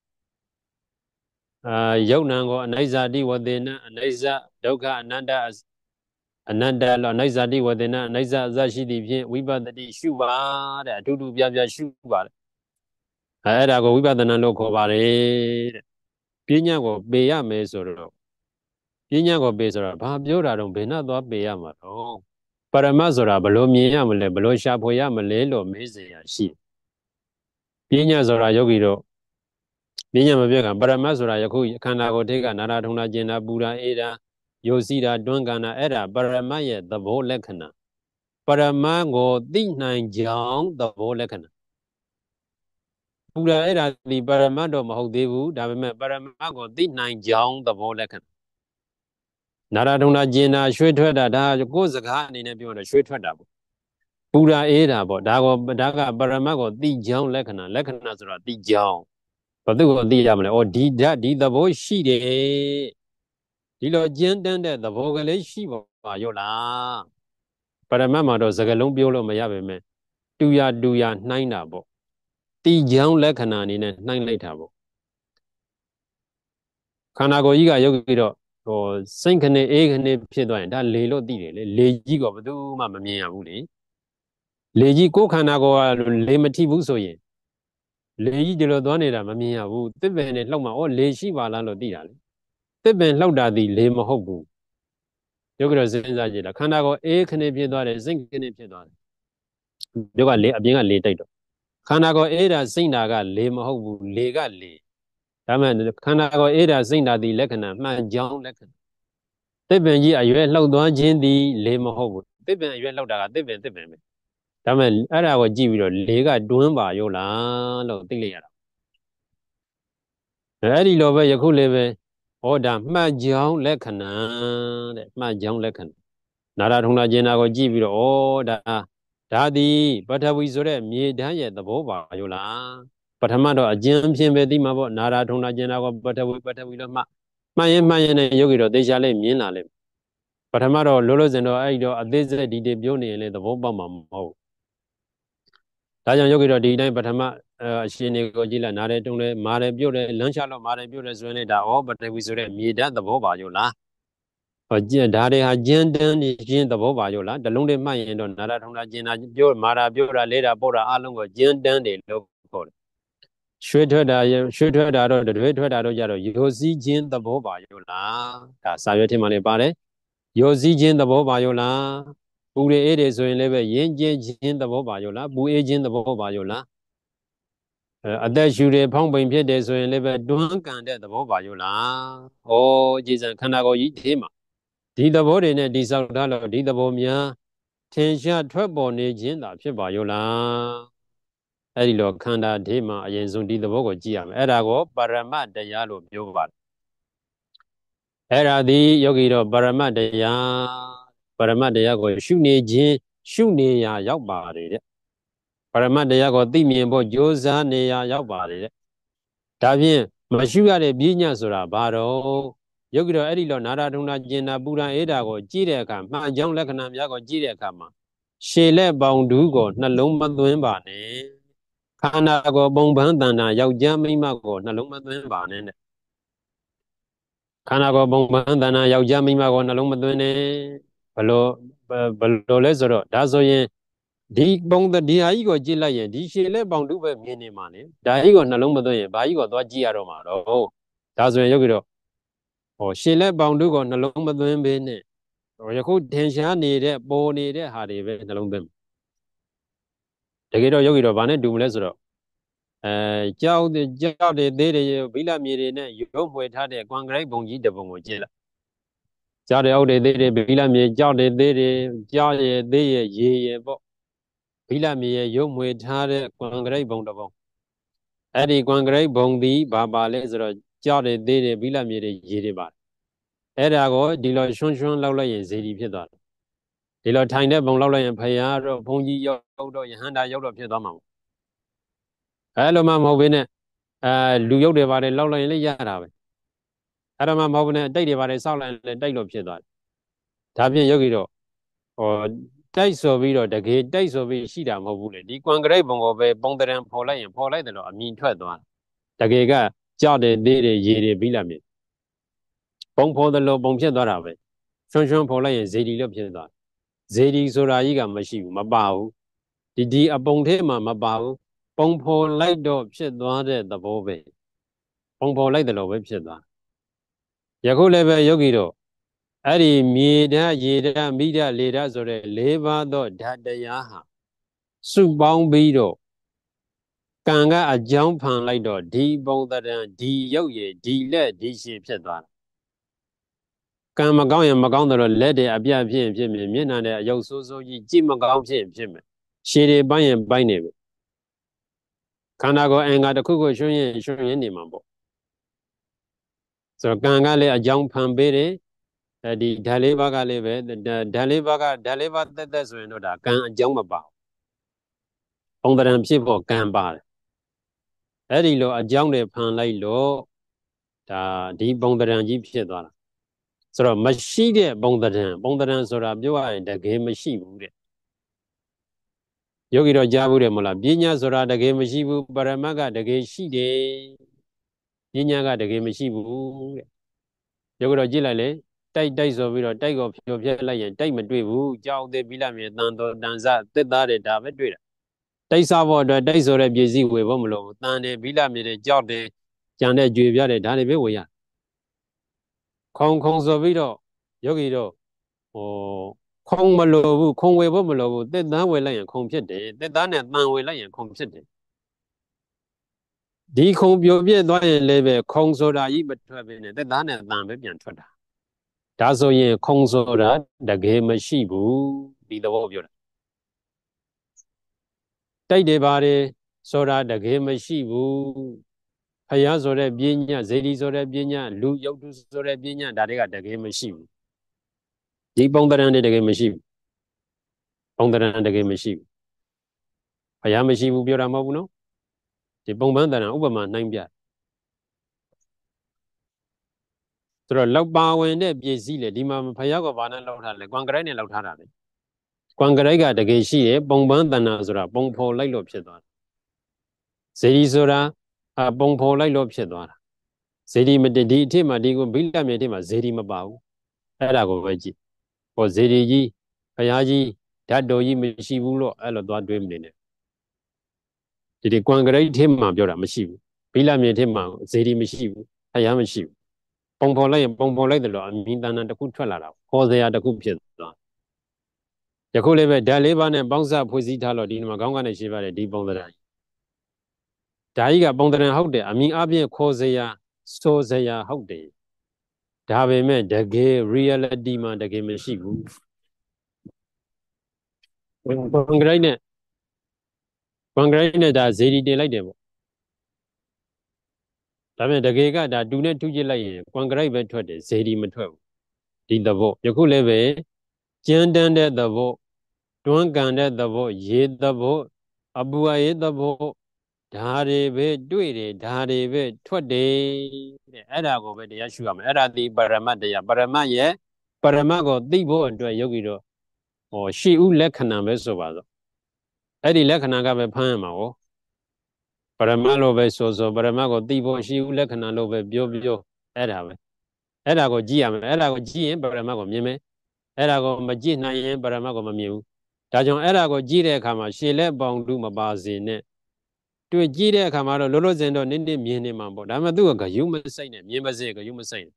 အာယုတ်နံကိုအနိစ္စတိဝတေနအနိစ္စဒုက္ခအနတ္တ အနတ္တလောအနိစ္စတိဝတေနအနိစ္စအစရှိသည်ဖြင့်ဝိပဿတိရှုပါတဲ့အတူတူပြပြရှုပါတဲ့အဲအဲ့ဒါကိုဝိပဿနာလို့ခေါ်ပါတယ်တဲ့ပညာကိုပေရမယ်ဆိုတော့ပညာကိုပေဆိုတော့ဘာပြောတာတော့ဘယ်နှသွားပေရမှာတော့ပရမတ်ဆိုတာဘလို့မြင်ရမလဲဘလို့ရှာဖွေရမလဲလို့မေးစရာရှိပညာဆိုတာယောဂီတို့ပညာမပြတ်ကပရမတ်ဆိုတာယခုခန္ဓာကိုယ်ထိတ်ကနာရထုံနာကျင်နာပူတာအေးတာ ယုတ်စီတာတွန်းကန်တာအဲ့ဒါပရမတ်ရဲ့သဘောလက္ခဏာပရမတ်ကိုသိနိုင်ကြောင်းသဘောလက္ခဏာပူတာအဲ့ဒါဒီပရမတ်တော့မဟုတ်သေးဘူးဒါပေမဲ့ပရမတ်ကိုသိနိုင်ကြောင်းသဘောလက္ခဏာနာရထုံနာကျင်နာရွှေထွက်တာဒါကိုယ်စကားအနေနဲ့ပြောတော့ရွှေထွက်တာပေါ့ပူတာအေးတာပေါ့ဒါကိုဒါကပရမတ်ကိုသိကြောင်းလက္ခဏာလက္ခဏာဆိုတော့သိကြောင်းဘာသူကိုသိရမလဲဩဒီဓာတ်ဒီသဘောရှိတယ် ဒီလိုကျဉ်းတန်းတဲ့သဘောကလေးရှိပါရောလားပရမတ်မှာတော့စကလုံးပြောလို့မရပါမယ်တူရတူရနှိုင်းတာပေါ့တီချောင်းလက္ခဏာအနေနဲ့နှိုင်းလိုက်တာပေါ့ခန္ဓာကိုယ်ကြီးကရုပ်ပြီးတော့ဟိုစိတ်ခနဲ့အေးခနဲ့ဖြစ်သွားရင်ဒါလေလို့သိတယ်လေလေကြီးကဘယ်သူမှမမြင်ရဘူးလေလေကြီးကိုယ်ခန္ဓာကိုယ်ကလေမထိဘူးဆိုရင်လေကြီးဒီလိုသွားနေတာမမြင်ရဘူးတစ်ပင်နဲ့လှောက်မှာဩလေရှိပါလားလို့သိတာလေ တစ်ပင်လှောက်တာဒီလေမဟုတ်ဘူးယောဂရစဉ်းစားကြည့်တာခန္ဓာကိုယ်အေးခနဲ့ဖြစ်သွားတယ်စိတ်ခနဲ့ဖြစ်သွားတယ်ယောဂလေအပြင်ကလေတိုက်တော့ခန္ဓာကိုယ်အေးတာစိတ်နာကလေမဟုတ်ဘူးလေကလေဒါမှခန္ဓာကိုယ်အေးတာစိတ်နာဒီလက္ခဏာမှန်ကြောင်းလက္ခဏာတစ်ပင်ကြီးအရွယ်လှောက်သွားခြင်းဒီလေမဟုတ်ဘူးတစ်ပင်အရွယ်လှောက်တာကတစ်ပင်တစ်ပင်ပဲဒါမဲ့အဲ့ဒါကိုကြည့်ပြီးတော့လေကတွန်းပါရောလားလို့သိလိုက်ရတာအဲ့ဒီလိုပဲယခုလေးပဲ ဟောဒါမှတ်ကြောင်းလက္ခဏာတဲ့မှတ်ကြောင်းလက္ခဏာနာရထုံနာကျင်နာကိုကြည့်ပြီးတော့ဩဒါဒါသည်ပထဝီဆိုတဲ့မြေတန်းရဲ့သဘောပါရောလားပထမတော့အကျဉ်းဖြင့်ပဲသိမှာပေါ့နာရထုံနာကျင်နာကိုပထဝီပထဝီလို့မှမှန်ရင်မှန်ရင်နဲ့ယောဂီတော့သေချာလေးမြင်လာလိမ့်ပထမတော့လောလောဆယ်တော့အဲ့တော့အသေးစိတ်ဒီတေပြောနေရင်လည်းသဘောပေါက်မှာမဟုတ် ဒါကြောင့်ယောဂီတော့ဒီတိုင်းပထမအရှင်တွေကိုကြည့်လိုက်နားတယ်တုံးတယ်မာတယ်ပြုတ်တယ်လမ်းချလို့မာတယ်ပြုတ်တယ်ဆိုရင်လည်းဒါဩပတဝီဆိုတဲ့မြေဓာတ်သဘောပါရောလားဟောကျင်ဒါတွေဟာကျင်းတန်းနေခြင်းသဘောပါရောလားတလုံးတွေမှတ်ရင်တော့နာရထုံတာကျင်တာပြုတ်မာတာပြုတ်တာလဲတာပို့တာအလုံးကိုကျင်းတန်းတယ်လို့ခေါ်တယ်ရွှေထွက်တာရွှေထွက်တာတော့တွေထွက်တာတော့ကြတော့ယောစည်းခြင်းသဘောပါရောလားဒါစာရွက်ထင်မှလည်းပါတယ်ယောစည်းခြင်းသဘောပါရောလား ပူရအေးတယ်ဆိုရင်လည်းပဲယဉ်ကျေးခြင်းသဘောပါရောလားပူအေးခြင်းသဘောပါရောလားအသက်ရှူတယ်ဖောင်းပိန်ဖြစ်တယ်ဆိုရင်လည်းပဲတွန်းကန်တဲ့သဘောပါရောလားဩကြည်စံခန္ဓာကိုယ်ကြီးဒီမှာဒီသဘောတွေနဲ့ဒီဆောက်ထားလို့ဒီသဘောများထင်ရှားထွက်ပေါ်နေခြင်းသာဖြစ်ပါရောလားအဲ့ဒီလိုခန္ဓာဓေးမှာအရင်ဆုံးဒီသဘောကိုကြည့်ရမယ်အဲ့ဒါကိုပရမတ်တရားလို့ပြောပါတယ်အဲ့ဒါဒီယောဂီတော့ပရမတ်တရား ပရမတ်တရားကိုရှုနေခြင်းရှုနေရရောက်ပါတယ်တဲ့ပရမတ်တရားကိုသိမြင်ဖို့ကြိုးစားနေရရောက်ပါတယ်တဲ့ဒါဖြင့်မရှုရတဲ့ပြဉ္ညာဆိုတာဘာတော့ယုတ်ကတော့အဲ့ဒီလောနာရထုံနာကျင်နာပူရန်အေးတာကိုကြည့်တဲ့အခါမှန်ကြောင်းလက္ခဏာများကိုကြည့်တဲ့အခါမှာရှေလက်ပေါင်ဒူးကိုနှလုံးမသွင်းပါနဲ့ခန္ဓာကိုပုံပန်းတဏ္ဍာယောက်ျားမိန်းမကိုနှလုံးမသွင်းပါနဲ့ခန္ဓာကိုပုံပန်းတဏ္ဍာယောက်ျားမိန်းမကိုနှလုံးမသွင်းနဲ့ဘ လို့ဘလို့လဲဆိုတော့ဒါဆိုရင်ဒီပုံဒီဟာကြီးကိုကြည့်လိုက်ရင်ဒီရှေလက်ပေါင်ဒူးပဲမြင်နေမှာလေဒါကြီးကိုနှလုံးမသွင်းရင်ဘာကြီးကိုသွားကြည့်ရတော့မှာတော့ဒါဆိုရင်ယုတ်ကတော့ဟောရှေလက်ပေါင်တို့ကနှလုံးမသွင်းဘဲနဲ့ယခုထင်ရှားနေတဲ့ပေါ်နေတဲ့ဟာတွေပဲနှလုံးသွင်းတကယ်တော့ယောဂီတော့ဗာနဲ့တူမလဲဆိုတော့အဲကြောက်ကြောက်တဲ့သေးတွေဘိလမြေတွေနဲ့ရုပ်မှွေထားတဲ့ကွန်ကရစ်ပုံကြီးတပုံကိုကြည့်လိုက် ကြောက်တဲ့အောက်တွေသေးတွေဘိလမြေကြောက်တဲ့သေးတွေကြောက်ရဲ့သေးရဲ့ရေရဲ့ပေါ့ဘိလမြေရဲ့ရုပ်မှွေထားတဲ့ကွန်ကရစ်ပုံတပုံအဲ့ဒီကွန်ကရစ်ပုံဒီဘာပါလဲဆိုတော့ကြောက်တဲ့သေးတွေဘိလမြေတွေရေတွေပါတယ်အဲ့ဒါကိုဒီလိုရွှွန်းရွှွန်းလောက်လိုက်ရင်ဇေဒီဖြစ်သွားတယ်ဒီလိုထိုင်တဲ့ပုံလောက်လိုက်ရင်ဖရာတော့ဘုန်းကြီးရောက်တော့ယဟန္တာရောက်တော့ဖြစ်သွားမှာပေါ့အဲ့လိုမှမဟုတ်ဘဲနဲ့အဲလူရုပ်တွေပါတယ်လောက်လိုက်ရင်လည်းရတာပဲ အဲ့ဒါမှမဟုတ်ဘဲနဲ့တိတ်တွေပါတယ်စောက်လိုက်ရင်လည်းတိတ်လို့ဖြစ်သွားတယ်ဒါဖြင့်ယောဂီတော့ဟောတိုက်ဆိုပြီးတော့တကယ်တိုက်ဆိုပြီးရှိတာမဟုတ်ဘူးလေဒီကွန်ကရစ်ပုံကိုပဲပုံတရံဖော်လိုက်ရင်ဖော်လိုက်တယ်လို့အမြင်ထွက်သွားတကယ်ကကြောက်တဲ့သေးတွေရေတွေပြီးလာမြင်ပုံဖော်တယ်လို့ပုံဖြစ်သွားတာပဲချွန်းချွန်းဖော်လိုက်ရင်ဇေဒီလို့ဖြစ်သွားဇေဒီဆိုတာကြီးကမရှိဘူးမပါဘူးဒီဒီအပုံထဲမှာမပါဘူးပုံဖော်လိုက်တော့ဖြစ်သွားတဲ့သဘောပဲပုံဖော်လိုက်တယ်လို့ပဲဖြစ်သွား ယခုလည်းပဲယောဂီတို့အဲ့ဒီမြေဓာတ်ရေဓာတ်မိဓာတ်လေဓာတ်ဆိုတဲ့၄ပါးသောဓာတ်တရားဟာစုပေါင်းပြီးတော့ကံကအကြောင်းဖန်လိုက်တော့ဒီပုံတရံဒီရုပ်ရည်ဒီလက်ဒီရှည်ဖြစ်သွားတာကံမကောင်းရင်မကောင်းတယ်လို့လက်တွေအပြတ်ဖြစ်ရင်ဖြစ်မြင်မျက်နှာတွေအယုတ်ဆိုးဆိုးကြီးကြည့်မကောင်းဖြစ်ရင်ဖြစ်မယ်ရှည်တွေပိုင်းရင်ပိုင်းနေပြီခန္ဓာကိုယ်အင်္ဂါတစ်ခုခုရွှွင်းရင်ရွှွင်းရင်နေမှာပေါ့ ဆိုတော့ကံကလည်းအကြောင်းဖန်ပေးတယ်အဲဒီဓာလေးပါးကလည်းပဲဓာလေးပါးကဓာလေးပါးတက်တက်ဆိုရင်တော့ဒါကံအကြောင်းမပါဘူးပုံတရံဖြစ်ဖို့ကံပါတယ်အဲ့ဒီလိုအကြောင်းတွေဖန်လိုက်လို့ဒါဒီပုံတရံကြီးဖြစ်သွားတာဆိုတော့မရှိတဲ့ပုံတရံပုံတရံဆိုတာပြောရရင်တကယ်မရှိဘူးတဲ့ယောဂီတော့ကြားဘူးတယ်မလားပညာဆိုတာတကယ်မရှိဘူးပရမတ်ကတကယ်ရှိတယ် ပညာကတကယ်မရှိဘူးတဲ့ယောဂီတော့ကြည့်လိုက်လေတိုက်တိုက်ဆိုပြီးတော့တိုက်ကိုဖြိုဖျက်လိုက်ရင်တိုက်မတွေ့ဘူးကြောက်သေးပြီးလာမြေတန်တော်တန်စတက်သားတယ်ဒါပဲတွေ့တာတိုက်စားဖို့အတွက်တိုက်ဆိုတဲ့ပစ္စည်းဝေဖို့မလိုဘူးတန်တယ်ပြီးလာမြေတယ်ကြောက်တယ်ကြံတဲ့ကြွေပြတယ်ဒါတွေပဲဝေရခုံခုံဆိုပြီးတော့ယောဂီတော့ဟိုခုံမလိုဘူးခုံဝေဖို့မလိုဘူးတက်တန်းဝေလိုက်ရင်ခုံဖြစ်တယ်တက်တန်းနဲ့တန်ဝေလိုက်ရင်ခုံဖြစ်တယ် ဒီခုံပြိုပြက်သွားရင်လည်းပဲခုံဆိုတာကြီးမထွက်ဘဲနဲ့တက်သားနဲ့တန်ပဲပြန်ထွက်တာဒါဆိုရင်ခုံဆိုတာတကယ်မရှိဘူးဒီသဘောပြောတာတိုက်တယ်ပါတယ်ဆိုတာတကယ်မရှိဘူးဖယားဆိုတဲ့ပညာဇေဒီဆိုတဲ့ပညာလူယုတ်တုဆိုတဲ့ပညာဒါတွေကတကယ်မရှိဘူးဒီပုံတရံတွေတကယ်မရှိဘူးပုံတရံတကယ်မရှိဘူးဖယားမရှိဘူးပြောတာမဟုတ်ဘူးနော် ဒီပုံပန်းတရံဥပမာနှိုင်းပြဆိုတော့လောက်ပါဝင်တဲ့ပစ္စည်းလေဒီမှာဖယားကဘာနဲ့လောက်ထားလဲကွန်ကရိုက်နဲ့လောက်ထားတာလေကွန်ကရိုက်ကတကယ်ရှိတယ်ပုံပန်းတဏ္ဍာဆိုတာပုံဖော်လိုက်လို့ဖြစ်သွားတယ်ဇေဒီဆိုတာအပုံဖော်လိုက်လို့ဖြစ်သွားတာဇေဒီမတဒီအထစ်မှာဒီကိုဘိလမြေအထစ်မှာဇေဒီမပါဘူးအဲ့ဒါကိုပဲကြည့်ဟောဇေဒီကြီးဘုရားကြီးဓာတ်တော်ကြီးမရှိဘူးလို့အဲ့လိုသွားတွေးမနေနဲ့ ဒီဒီကွန်ကရစ်အထစ်မှာပြောတာမရှိဘူးဘိလမြေအထစ်မှာဇေဒီမရှိဘူးဘုရားမရှိဘူးပုံဖော်လိုက်ရင်ပုံဖော်လိုက်တယ်လို့အမြင်တဏ္ဍတစ်ခုထွက်လာတာခေါ်စရာတစ်ခုဖြစ်သွားယခုလေးပဲဓာတ်လေးပါးနဲ့ပေါင်းစပ်ဖွဲ့စည်းထားလို့ဒီမှာခေါင်းကနေရှိပါတယ်ဒီပုံသဏ္ဍာန်ဒါကြီးကပုံတရံဟုတ်တယ်အမြင်အပြည့်ခေါ်စရာစိုးစရာဟုတ်တယ်ဒါပေမဲ့တကယ် reality မှာတကယ်မရှိဘူးကွန်ကရစ်နဲ့ ကွန်ကရစ်နဲ့ဒါဇေဒီတင်လိုက်တယ်ပေါ့ဒါပေမဲ့တကယ်ကဒါတူနဲ့ထုကြည့်လိုက်ရင်ကွန်ကရစ်ပဲထွက်တယ်ဇေဒီမထွက်ဘူးဒီသဘောယခုလည်းပဲကျန်းတန်းတဲ့သဘောတွန်းကန်တဲ့သဘောရေသဘောအပူအရေးသဘောဒါတွေပဲတွေ့တယ်ဒါတွေပဲထွက်တယ်တဲ့အဲ့ဒါကိုပဲတရားရှုရမယ်အဲ့ဒါဒီပရမတ်တရားပရမတ်ရဲ့ပရမတ်ကိုသိဖို့အတွက်ယောဂီတို့ဟောရှိဥလက္ခဏာပဲဆိုပါတော့ အဲ့ဒီလက္ခဏာကပဲဖမ်းရမှာဟောပရမတ်လို့ပဲဆိုဆိုပရမတ်ကိုသိဖို့ရှိဥလက္ခဏာလို့ပဲပြောပြောအဲ့ဒါပဲအဲ့ဒါကိုကြည့်ရမယ်အဲ့ဒါကိုကြည့်ရင်ပရမတ်ကိုမြင်မယ်အဲ့ဒါကိုမကြည့်နိုင်ရင်ပရမတ်ကိုမမြင်ဘူးဒါကြောင့်အဲ့ဒါကိုကြည့်တဲ့အခါမှာရှည်လက်ပေါင်တူမပါစေနဲ့တွေ့ကြည့်တဲ့အခါမှာတော့လောလောဆယ်တော့နည်းနည်းမြင်နေမှာပေါ့ဒါပေမဲ့သူကဂယုမစိတ်နဲ့မြင်ပါစေဂယုမစိတ်နဲ့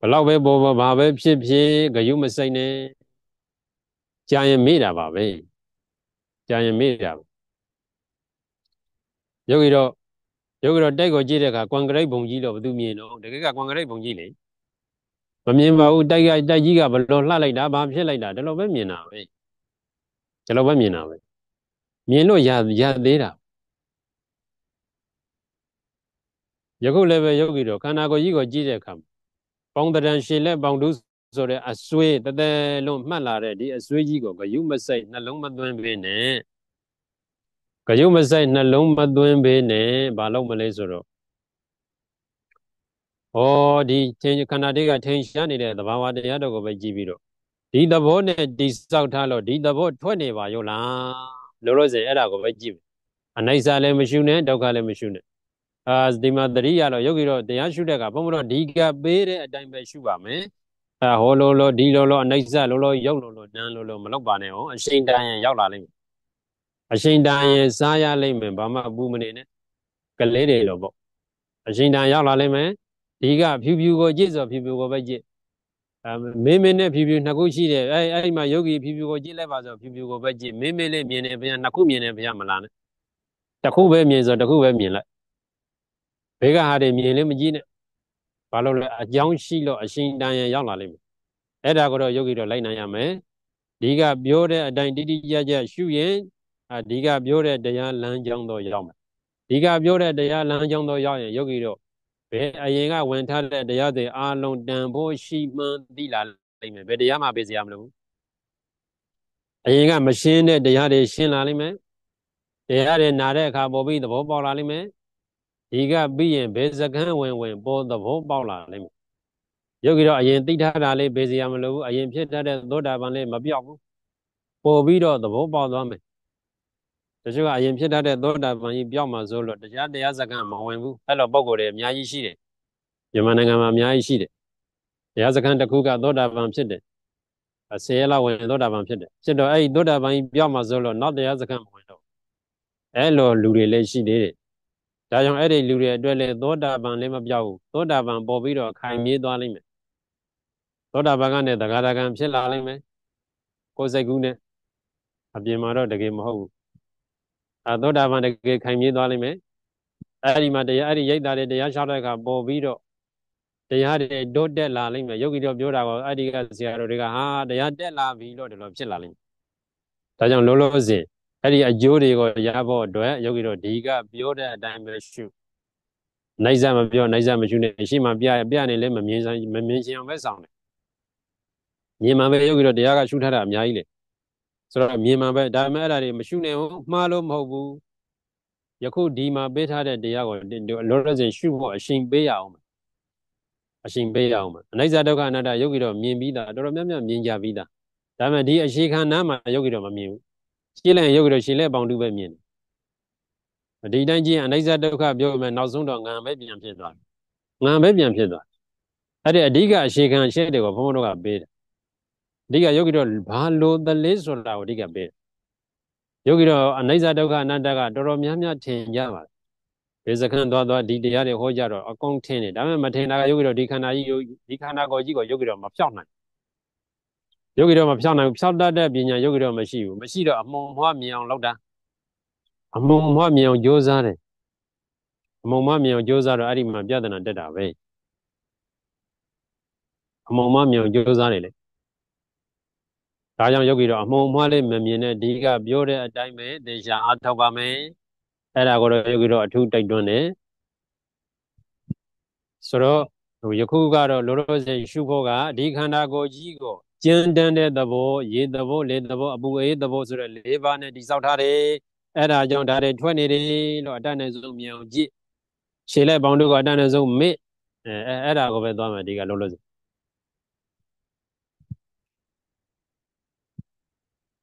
ဘလောက်ပဲပေါ်ပေါ်ဘာပဲဖြစ်ဖြစ်ဂယုမစိတ်နဲ့ကြာရင်မေ့တာပါပဲ ကြာရင်မေ့တာယောဂီတော့ယောဂီတော့တိုက်ကိုကြည့်တဲ့အခါကွန်ကရစ်ဘုံကြီးတော့ဘယ်သူမြင်တော့တကယ်ကကွန်ကရစ်ဘုံကြီးလေမမြင်ပါဘူးတိုက်ကတိုက်ကြီးကဘလို့လှလိုက်တာဘာဖြစ်လိုက်တာဒီလိုပဲမြင်တာပဲဒီလိုပဲမြင်တာပဲမြင်လို့ရရသေးတာယခုလည်းပဲယောဂီတော့ခန္ဓာကိုယ်ကြီးကိုကြည့်တဲ့အခါပေါင်းတရံရှင်လက်ပေါင်းတူး ဆိုတဲ့အဆွေးတသက်လုံးမှတ်လာတဲ့ဒီအဆွေးကြီးကိုဂယုမစိတ်နှလုံးမသွင်းပေးနဲ့ဂယုမစိတ်နှလုံးမသွင်းပေးနဲ့ဘာလို့မလဲဆိုတော့ဩဒီသင်ခန္ဓာတွေကထင်ရှားနေတဲ့သဘာဝတရားတော်ကိုပဲကြည့်ပြီးတော့ဒီသဘောနဲ့တိစောက်ထားလို့ဒီသဘောထွက်နေပါရောလားလို့လို့စေအဲ့ဒါကိုပဲကြည့်အနိစ္စလည်းမရှိနဲ့ဒုက္ခလည်းမရှိနဲ့အာဒီမှာတတိယတော့ယောဂီတော့တရားရှုတဲ့ကဘုံဘုတော့ဒီကပေးတဲ့အတိုင်းပဲရှုပါမယ် အာဟောလိုလိုဒီလိုလိုအနိစ္စလိုလိုရုပ်လိုလိုနန်းလိုလိုမလောက်ပါနဲ့ဟောအရှိန်တန်ရင်ရောက်လာလိမ့်မယ်အရှိန်တန်ရင်စားရလိမ့်မယ်ဘာမှအပူမနေနဲ့ကလေးတွေလိုပေါ့အရှိန်တန်ရောက်လာလိမ့်မယ်ဒီကဖြူဖြူကိုကြည့်ဆိုဖြူဖြူကိုပဲကြည့်အဲမင်းမင်းနဲ့ဖြူဖြူနှစ်ခုရှိတယ်အဲအဲ့ဒီမှာယောဂီဖြူဖြူကိုကြည့်လိုက်ပါဆိုဖြူဖြူကိုပဲကြည့်မင်းမင်းလေးမြင်နေဗျာနှစ်ခုမြင်နေဗျာမလားနဲ့တစ်ခုပဲမြင်ဆိုတစ်ခုပဲမြင်လိုက်ဘေးကဟာတွေမြင်လည်းမကြည့်နဲ့ ဘာလို့လဲအကြောင်းရှိလို့အရှင်တန်ရရောက်လာလိမ့်မယ်အဲ့ဒါကိုတော့ယောဂီတော့လိုက်နိုင်ရမယ်ဒီကပြောတဲ့အတိုင်းတိတိကျကျရှုရင်ဒီကပြောတဲ့တရားလမ်းကြောင်းတော့ရောက်မယ်ဒီကပြောတဲ့တရားလမ်းကြောင်းတော့ရောက်ရင်ယောဂီတော့ဘယ်အရင်ကဝင်ထားတဲ့တရားတွေအာလုံးတန်ဖို့ရှိမှန်းသိလာလိမ့်မယ်ဘယ်တရားမှပေးစရာမလိုဘူးအရင်ကမရှင်းတဲ့တရားတွေရှင်းလာလိမ့်မယ်တရားတွေနာတဲ့အခါပေါ်ပြီးသဘောပေါက်လာလိမ့်မယ် ဒီကပြီးရင်ဘယ်စကန်းဝင်ဝင်ပေါ်သဘောပေါက်လာလိမ့်မယ်ယောဂီတော့အရင်သိထားတာလေးပေးစရာမလိုဘူးအရင်ဖြစ်တတ်တဲ့သောတာပန်လေးမပြောက်ဘူးပေါ်ပြီးတော့သဘောပေါက်သွားမယ်တချို့ကအရင်ဖြစ်တတ်တဲ့သောတာပန်ကြီးပြောက်မှဆိုလို့တရားတရားစကန်းမဝင်ဘူးအဲ့လိုပုံကိုယ်တွေအများကြီးရှိတယ်မြန်မာနိုင်ငံမှာအများကြီးရှိတယ်တရားစကန်းတစ်ခုကသောတာပန်ဖြစ်တယ်အစေလောက်ဝင်သောတာပန်ဖြစ်တယ်ဖြစ်တော့အဲ့ဒီသောတာပန်ကြီးပြောက်မှဆိုလို့နောက်တရားစကန်းမဝင်တော့အဲ့လိုလူတွေလည်းရှိသေးတယ် ဒါကြောင့်အဲ့ဒီလူတွေအတွက်လည်းသောတာပန်လည်းမပြောက်ဘူးသောတာပန်ပေါ်ပြီးတော့ခိုင်မြဲသွားလိမ့်မယ်သောတာပန်ကနေတဂါရကံဖြစ်လာလိမ့်မယ်ကိုယ်စိတ်ကူးနဲ့အပြင်မှာတော့တကယ်မဟုတ်ဘူးအဲသောတာပန်တကယ်ခိုင်မြဲသွားလိမ့်မယ်အဲ့ဒီမှာတရားအဲ့ဒီရိတ်တာတွေတရားရှောက်တဲ့အခါပေါ်ပြီးတော့တရားတွေဒုတ်တက်လာလိမ့်မယ်ယောဂီတို့ပြောတာကအဲ့ဒီကဆရာတော်တွေကဟာတရားတက်လာပြီလို့ဒီလိုဖြစ်လာလိမ့်မယ်ဒါကြောင့်လုံးလုံးစင် အဲ့ဒီအကျိုးတွေကိုရဖို့အတွက်ယောဂီတို့ဒီကပြောတဲ့အတိုင်းပဲရှုနိုင်စားမပြောနိုင်စားမရှုနဲ့ရှိမှပြပြနေလဲမမြင်ဆိုင်မမြင်ချင်အောင်ပဲဆောင်တယ်မြင်မှပဲယောဂီတို့တရားကရှုထားတာအများကြီးလေဆိုတော့မြင်မှပဲဒါပေမဲ့အဲ့ဒါတွေမရှုနိုင်ဘူးမှားလို့မဟုတ်ဘူးယခုဒီမှာပေးထားတဲ့တရားကိုလောလောဆယ်ရှုဖို့အရှင်ပေးရအောင်အရှင်ပေးရအောင်အနိစ္စဒုက္ခအနတ္တယောဂီတော့မြင်ပြီးသားတော်တော်များများမြင်ကြပြီးသားဒါပေမဲ့ဒီအရှိခံနားမှာယောဂီတော့မမြင်ဘူး ရှင်းလိုက်ရုပ်ကတော့ရှင်းလက်ပေါင်တူပဲမြင်တယ်ဒီတိုင်းကြည့်ရင်အနိစ္စဒုက္ခပြောမယ်နောက်ဆုံးတော့ငံပဲပြန်ဖြစ်သွားတယ်ငံပဲပြန်ဖြစ်သွားအဲ့ဒီအဓိကအရှိခံရှင်းတယ်ကိုဘုန်းဘုန်းတို့ကပေးတယ်အဓိကယောဂီတော့ဘာလို့သလဲဆိုတာကိုအဓိကပေးတယ်ယောဂီတော့အနိစ္စဒုက္ခအနတ္တကတော်တော်များများထင်ကြပါတယ်ဘေစခန်းသွားသွားဒီတရားတွေဟောကြတော့အကုန်ထင်တယ်ဒါပေမဲ့မထင်တာကယောဂီတော့ဒီခန္ဓာကြီးဒီခန္ဓာကိုယ်ကြီးကိုယောဂီတော့မဖြောက်နိုင် ယောဂီတော့မဖြောင်းနိုင်ဘူးဖြောက်တတ်တဲ့ပညာယောဂီတော့မရှိဘူးမရှိတော့အမုံမွားမြင်အောင်လုပ်တာအမုံမွားမြင်အောင်ကြိုးစားတယ်အမုံမွားမြင်အောင်ကြိုးစားတော့အဲ့ဒီမှာပြဿနာတက်တာပဲအမုံမွားမြင်အောင်ကြိုးစားတယ်လေဒါကြောင့်ယောဂီတော့အမှုံမွားလေးမမြင်တဲ့ဒီကပြောတဲ့အတိုင်းပဲသေချာအားထုတ်ပါမယ်အဲ့ဒါကိုတော့ယောဂီတော့အထူးတိုက်တွန်းတယ်ဆိုတော့ဟိုယခုကတော့လောလောဆယ်ရှုဖို့ကဒီခန္ဓာကိုယ်ကြီးကို ကျဉ်တန်းတဲ့သဘောရေသဘောလေသဘောအပူအေးသဘောဆိုတဲ့၄ပါးနဲ့တိဆောက်ထားတယ်အဲ့ဒါကြောင့်ဒါတွေထွက်နေတယ်လို့အတတ်နဲ့ဆုံးမြင်အောင်ကြည့်ခြေလက်ပေါင်းတို့ကအတတ်နဲ့ဆုံးမေ့အဲအဲ့ဒါကိုပဲသွားမယ်ဒီကလောလောဆယ်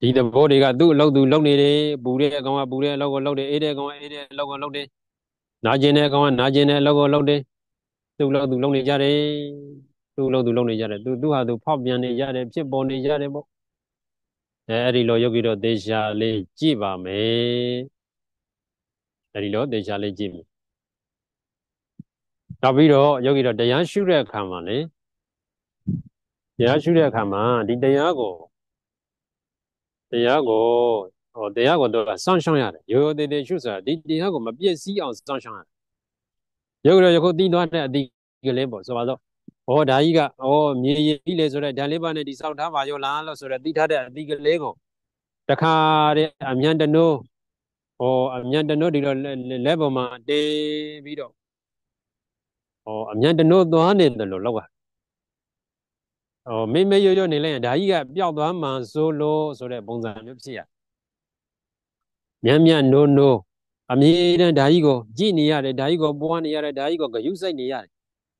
ဒီသဘောတွေကသူ့အလုပ်သူလုပ်နေတယ်ပူတဲ့အကောင်ကပူတဲ့အလုပ်ကိုလုပ်တယ်အေးတဲ့အကောင်ကအေးတဲ့အလုပ်ကိုလုပ်တယ်နာကျင်တဲ့အကောင်ကနာကျင်တဲ့အလုပ်ကိုလုပ်တယ်သူ့အလုပ်သူလုပ်နေကြတယ် သူ့အလုပ်သူလုပ်နေကြတယ်သူသူဟာသူဖောက်ပြန်နေကြတယ်ဖြစ်ပေါ်နေကြတယ်ပေါ့အဲအဲ့ဒီလိုယောဂီတော့သေချာလေးကြည့်ပါမယ်အဲ့ဒီလိုသေချာလေးကြည့်မယ်နောက်ပြီးတော့ယောဂီတော့တရားရှုတဲ့အခါမှာလေတရားရှုတဲ့အခါမှာဒီတရားကိုတရားကိုဟောတရားကိုတော့စောင့်ရှောက်ရတယ်ရိုးရိုးသေးသေးရှုဆိုတာဒီတရားကိုမပြည့်စည်အောင်စောင့်ရှောက်ရတယ်ယောဂီတော့ယခုသိသွားတဲ့အတိကလေးပေါ့ဆိုပါတော့ ဟောဒါကြီးကဟောမြေရည်ကြီးလေဆိုတော့ဓာလေးပါးနဲ့ဒီစောင့်ထားပါရောလားလို့ဆိုတော့သိထားတဲ့အတိကလေးကိုတခါတဲ့အမြန်တနိုးဟောအမြန်တနိုးဒီတော့လက်ပေါ်မှာတေးပြီးတော့ဟောအမြန်တနိုးသွားနေတယ်လို့လောက်ဟောမိမရွရွနေလိုက်ရင်ဒါကြီးကပျောက်သွားမှဆိုလို့ဆိုတဲ့ပုံစံမျိုးဖြစ်ရမြတ်မြတ်နိုးနိုးအမြဲတမ်းဒါကြီးကိုကြည့်နေရတယ်ဒါကြီးကိုပွားနေရတယ်ဒါကြီးကိုဂယုစိုက်နေရတယ်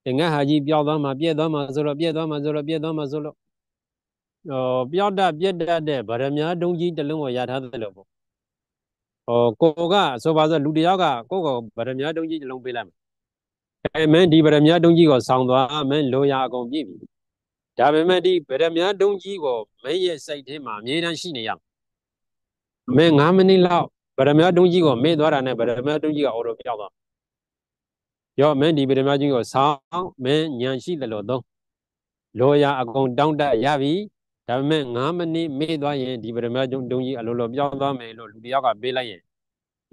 ဒီငါဟာကြီးပျောက်သွားမှပြည့်သွားမှဆိုလို့ပြည့်သွားမှဆိုလို့ပြည့်သွားမှဆိုလို့ဟောပျောက်တပြည့်တတ်တဲ့ဗရမ ्या ဒုံကြီးတစ်လုံးကိုရထားတယ်လို့ပေါ့ဟောကိုကဆိုပါစို့လူတယောက်ကကိုကိုဗရမ ्या ဒုံကြီးတစ်လုံးပေးလိုက်မယ်အဲမင်းဒီဗရမ ्या ဒုံကြီးကိုဆောင်းသွားမင်းလိုရာအကုန်ပြည့်ပြီဒါပေမဲ့ဒီဗရမ ्या ဒုံကြီးကိုမင်းရဲ့စိတ်ထဲမှာအမြဲတမ်းရှိနေရမင်း9မိနစ်လောက်ဗရမ ्या ဒုံကြီးကိုမေ့သွားတာနဲ့ဗရမ ्या ဒုံကြီးကအော်တော့ပြောက်သွား ရောမင်းဒီပရမကြီးကိုဆောင်မင်းညံရှိတယ်လို့သုံးလောရအကုန်တောင်းတရပြီဒါပေမဲ့9မိနစ်မေ့သွားရင်ဒီပရမကျုံဒုံကြီးအလိုလိုပြောင်းသွားမယ်လို့လူတယောက်ကပေးလိုက်ရင်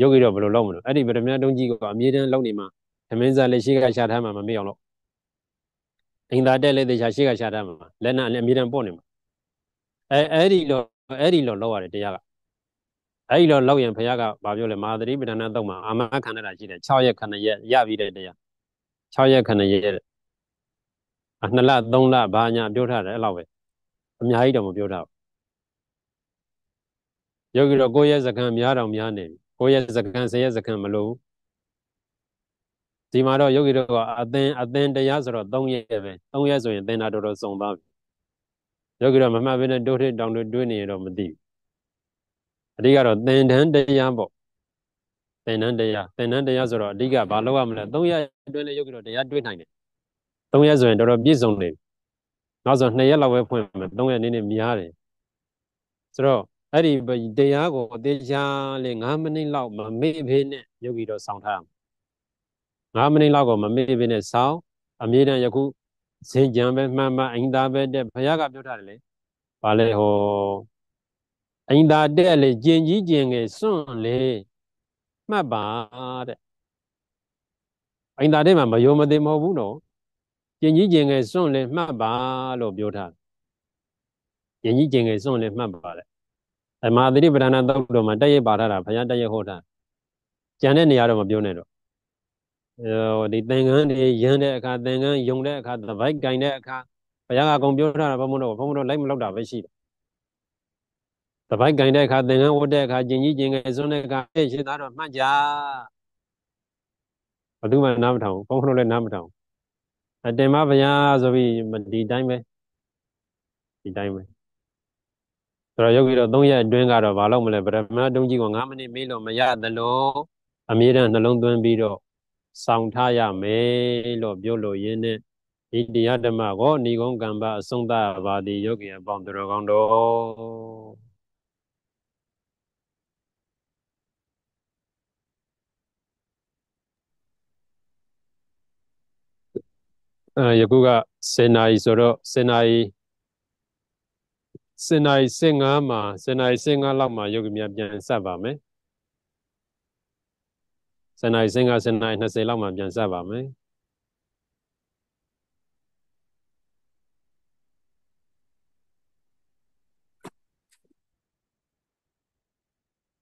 ယောဂီတော့ဘယ်လိုလုပ်မလို့အဲ့ဒီပရမဒုံကြီးကအမြဲတမ်းလုပ်နေမှာသမင်းစားလက်ရှိကရှာထားမှာမမေ့အောင်လို့အင်သာတက်လက်သေးရှာရှိကရှာထားမှာလက်နဲ့အမြဲတမ်းပေါ့နေမှာအဲအဲ့ဒီလိုအဲ့ဒီလိုလုပ်ရတယ်တရားက အဲ့ဒီလိုလောက်ရင်ဘုရားကဘာပြောလဲမဟာသတိပဋ္ဌာန်သုံးမှာအာမခန္ဓာရှိတယ်6ရက်ခဏရက်ရပြီးတဲ့တရား6ရက်ခဏရက်အနှစ်လ3လဘာညာပြောထားတယ်အဲ့လောက်ပဲအများကြီးတော့မပြောထားဘူးယောဂီတော့9ရက်စကန်များတော့များနေပြီ9ရက်စကန်10ရက်စကန်မလို့ဒီမှာတော့ယောဂီတို့ကအသင်အသင်တရားဆိုတော့3ရက်ပဲ3ရက်ဆိုရင်သင်တာတော်တော်စုံသွားပြီယောဂီတို့မမှတ်ဘဲနဲ့တိုးထိတောင်တွေတွေးနေရတော့မသိဘူး အဓိကတော့သင်တန်းတရားပေါ့သင်တန်းတရားသင်တန်းတရားဆိုတော့အဓိကဘာလုပ်ရမလဲ3ရက်အတွင်းလေးယောဂီတို့တရားတွေးနိုင်တယ်3ရက်ဆိုရင်တော်တော်ပြည့်စုံနေပြီနောက်ဆို2ရက်လောက်ပဲဖွင့်မယ်3ရက်နည်းနည်းများတယ်ဆိုတော့အဲ့ဒီတရားကိုတေချာလေး9မိနစ်လောက်မမေ့ဖေးနဲ့ယောဂီတို့ဆောင်းထား9မိနစ်လောက်ကိုမမေ့ဘဲနဲ့ဆောင်းအမြဲတမ်းယခုစင်ကြံပဲမှန်မှန်အင်သာပဲတဲ့ဘုရားကပြောထားတယ်လေ။ဘာလဲဟော အင်သာတဲ့လေကျင်ကြီးကျင်ငယ်စွန့်လေမှတ်ပါတဲ့အင်သာတဲ့မှာမယုံမသိမဟုတ်ဘူးနော်။ကျင်ကြီးကျင်ငယ်စွန့်လေမှတ်ပါလို့ပြောထားတယ်။ကျင်ကြီးကျင်ငယ်စွန့်လေမှတ်ပါတဲ့အမဟာသတိပဋ္ဌာန်သုတ်တော်မှာတည့်ရပါထားတာဘုရားတည့်ရဟောထား။ကျန်တဲ့နေရာတော့မပြောနဲ့တော့ဒီသင်္ကန်းတွေရမ်းတဲ့အခါသင်္ကန်းယုံတဲ့အခါသဘိုက်ကင်တဲ့အခါဘုရားကအကုန်ပြောထားတာဘုံမလို့ဘုံမလို့လိုက်မလောက်တာပဲရှိတယ် သဘိုက်ကင်တဲ့အခါသင်္ကန်းဝတ်တဲ့အခါကျင်ကြီးကျင်ငယ်စွန်းတဲ့အခါအေးရှင်သားတော်မှတ်ကြဘယ်သူမှနားမထောင်ဘုံမလို့လည်းနားမထောင်အတင်မဘုရားဆိုပြီးဒီတိုင်းပဲဒီတိုင်းပဲဆိုတော့ယောဂီတော့၃ရက်အတွင်းကတော့မလုပ်မလဲဗရမတုံးကြီးက9မိနစ်မေးလို့မရသလိုအမြဲတမ်းနှလုံးသွင်းပြီးတော့ဆောင်ထားရမယ်လို့ပြောလို့ရင်းနဲ့ဒီတရားဓမ္မကိုဏီကုံကံပါအဆုံးသပါသည်ယောဂီအပေါင်းတော်ကောင်းတော် ယခုကစေနာရီဆိုတော့စေနာရီစေနာရီ15မှာစေနာရီ15လောက်မှာယောဂီများပြန်ဆက်ပါမယ်စနေစင်ကစနေ20လောက်မှပြန်ဆက်ပါမယ်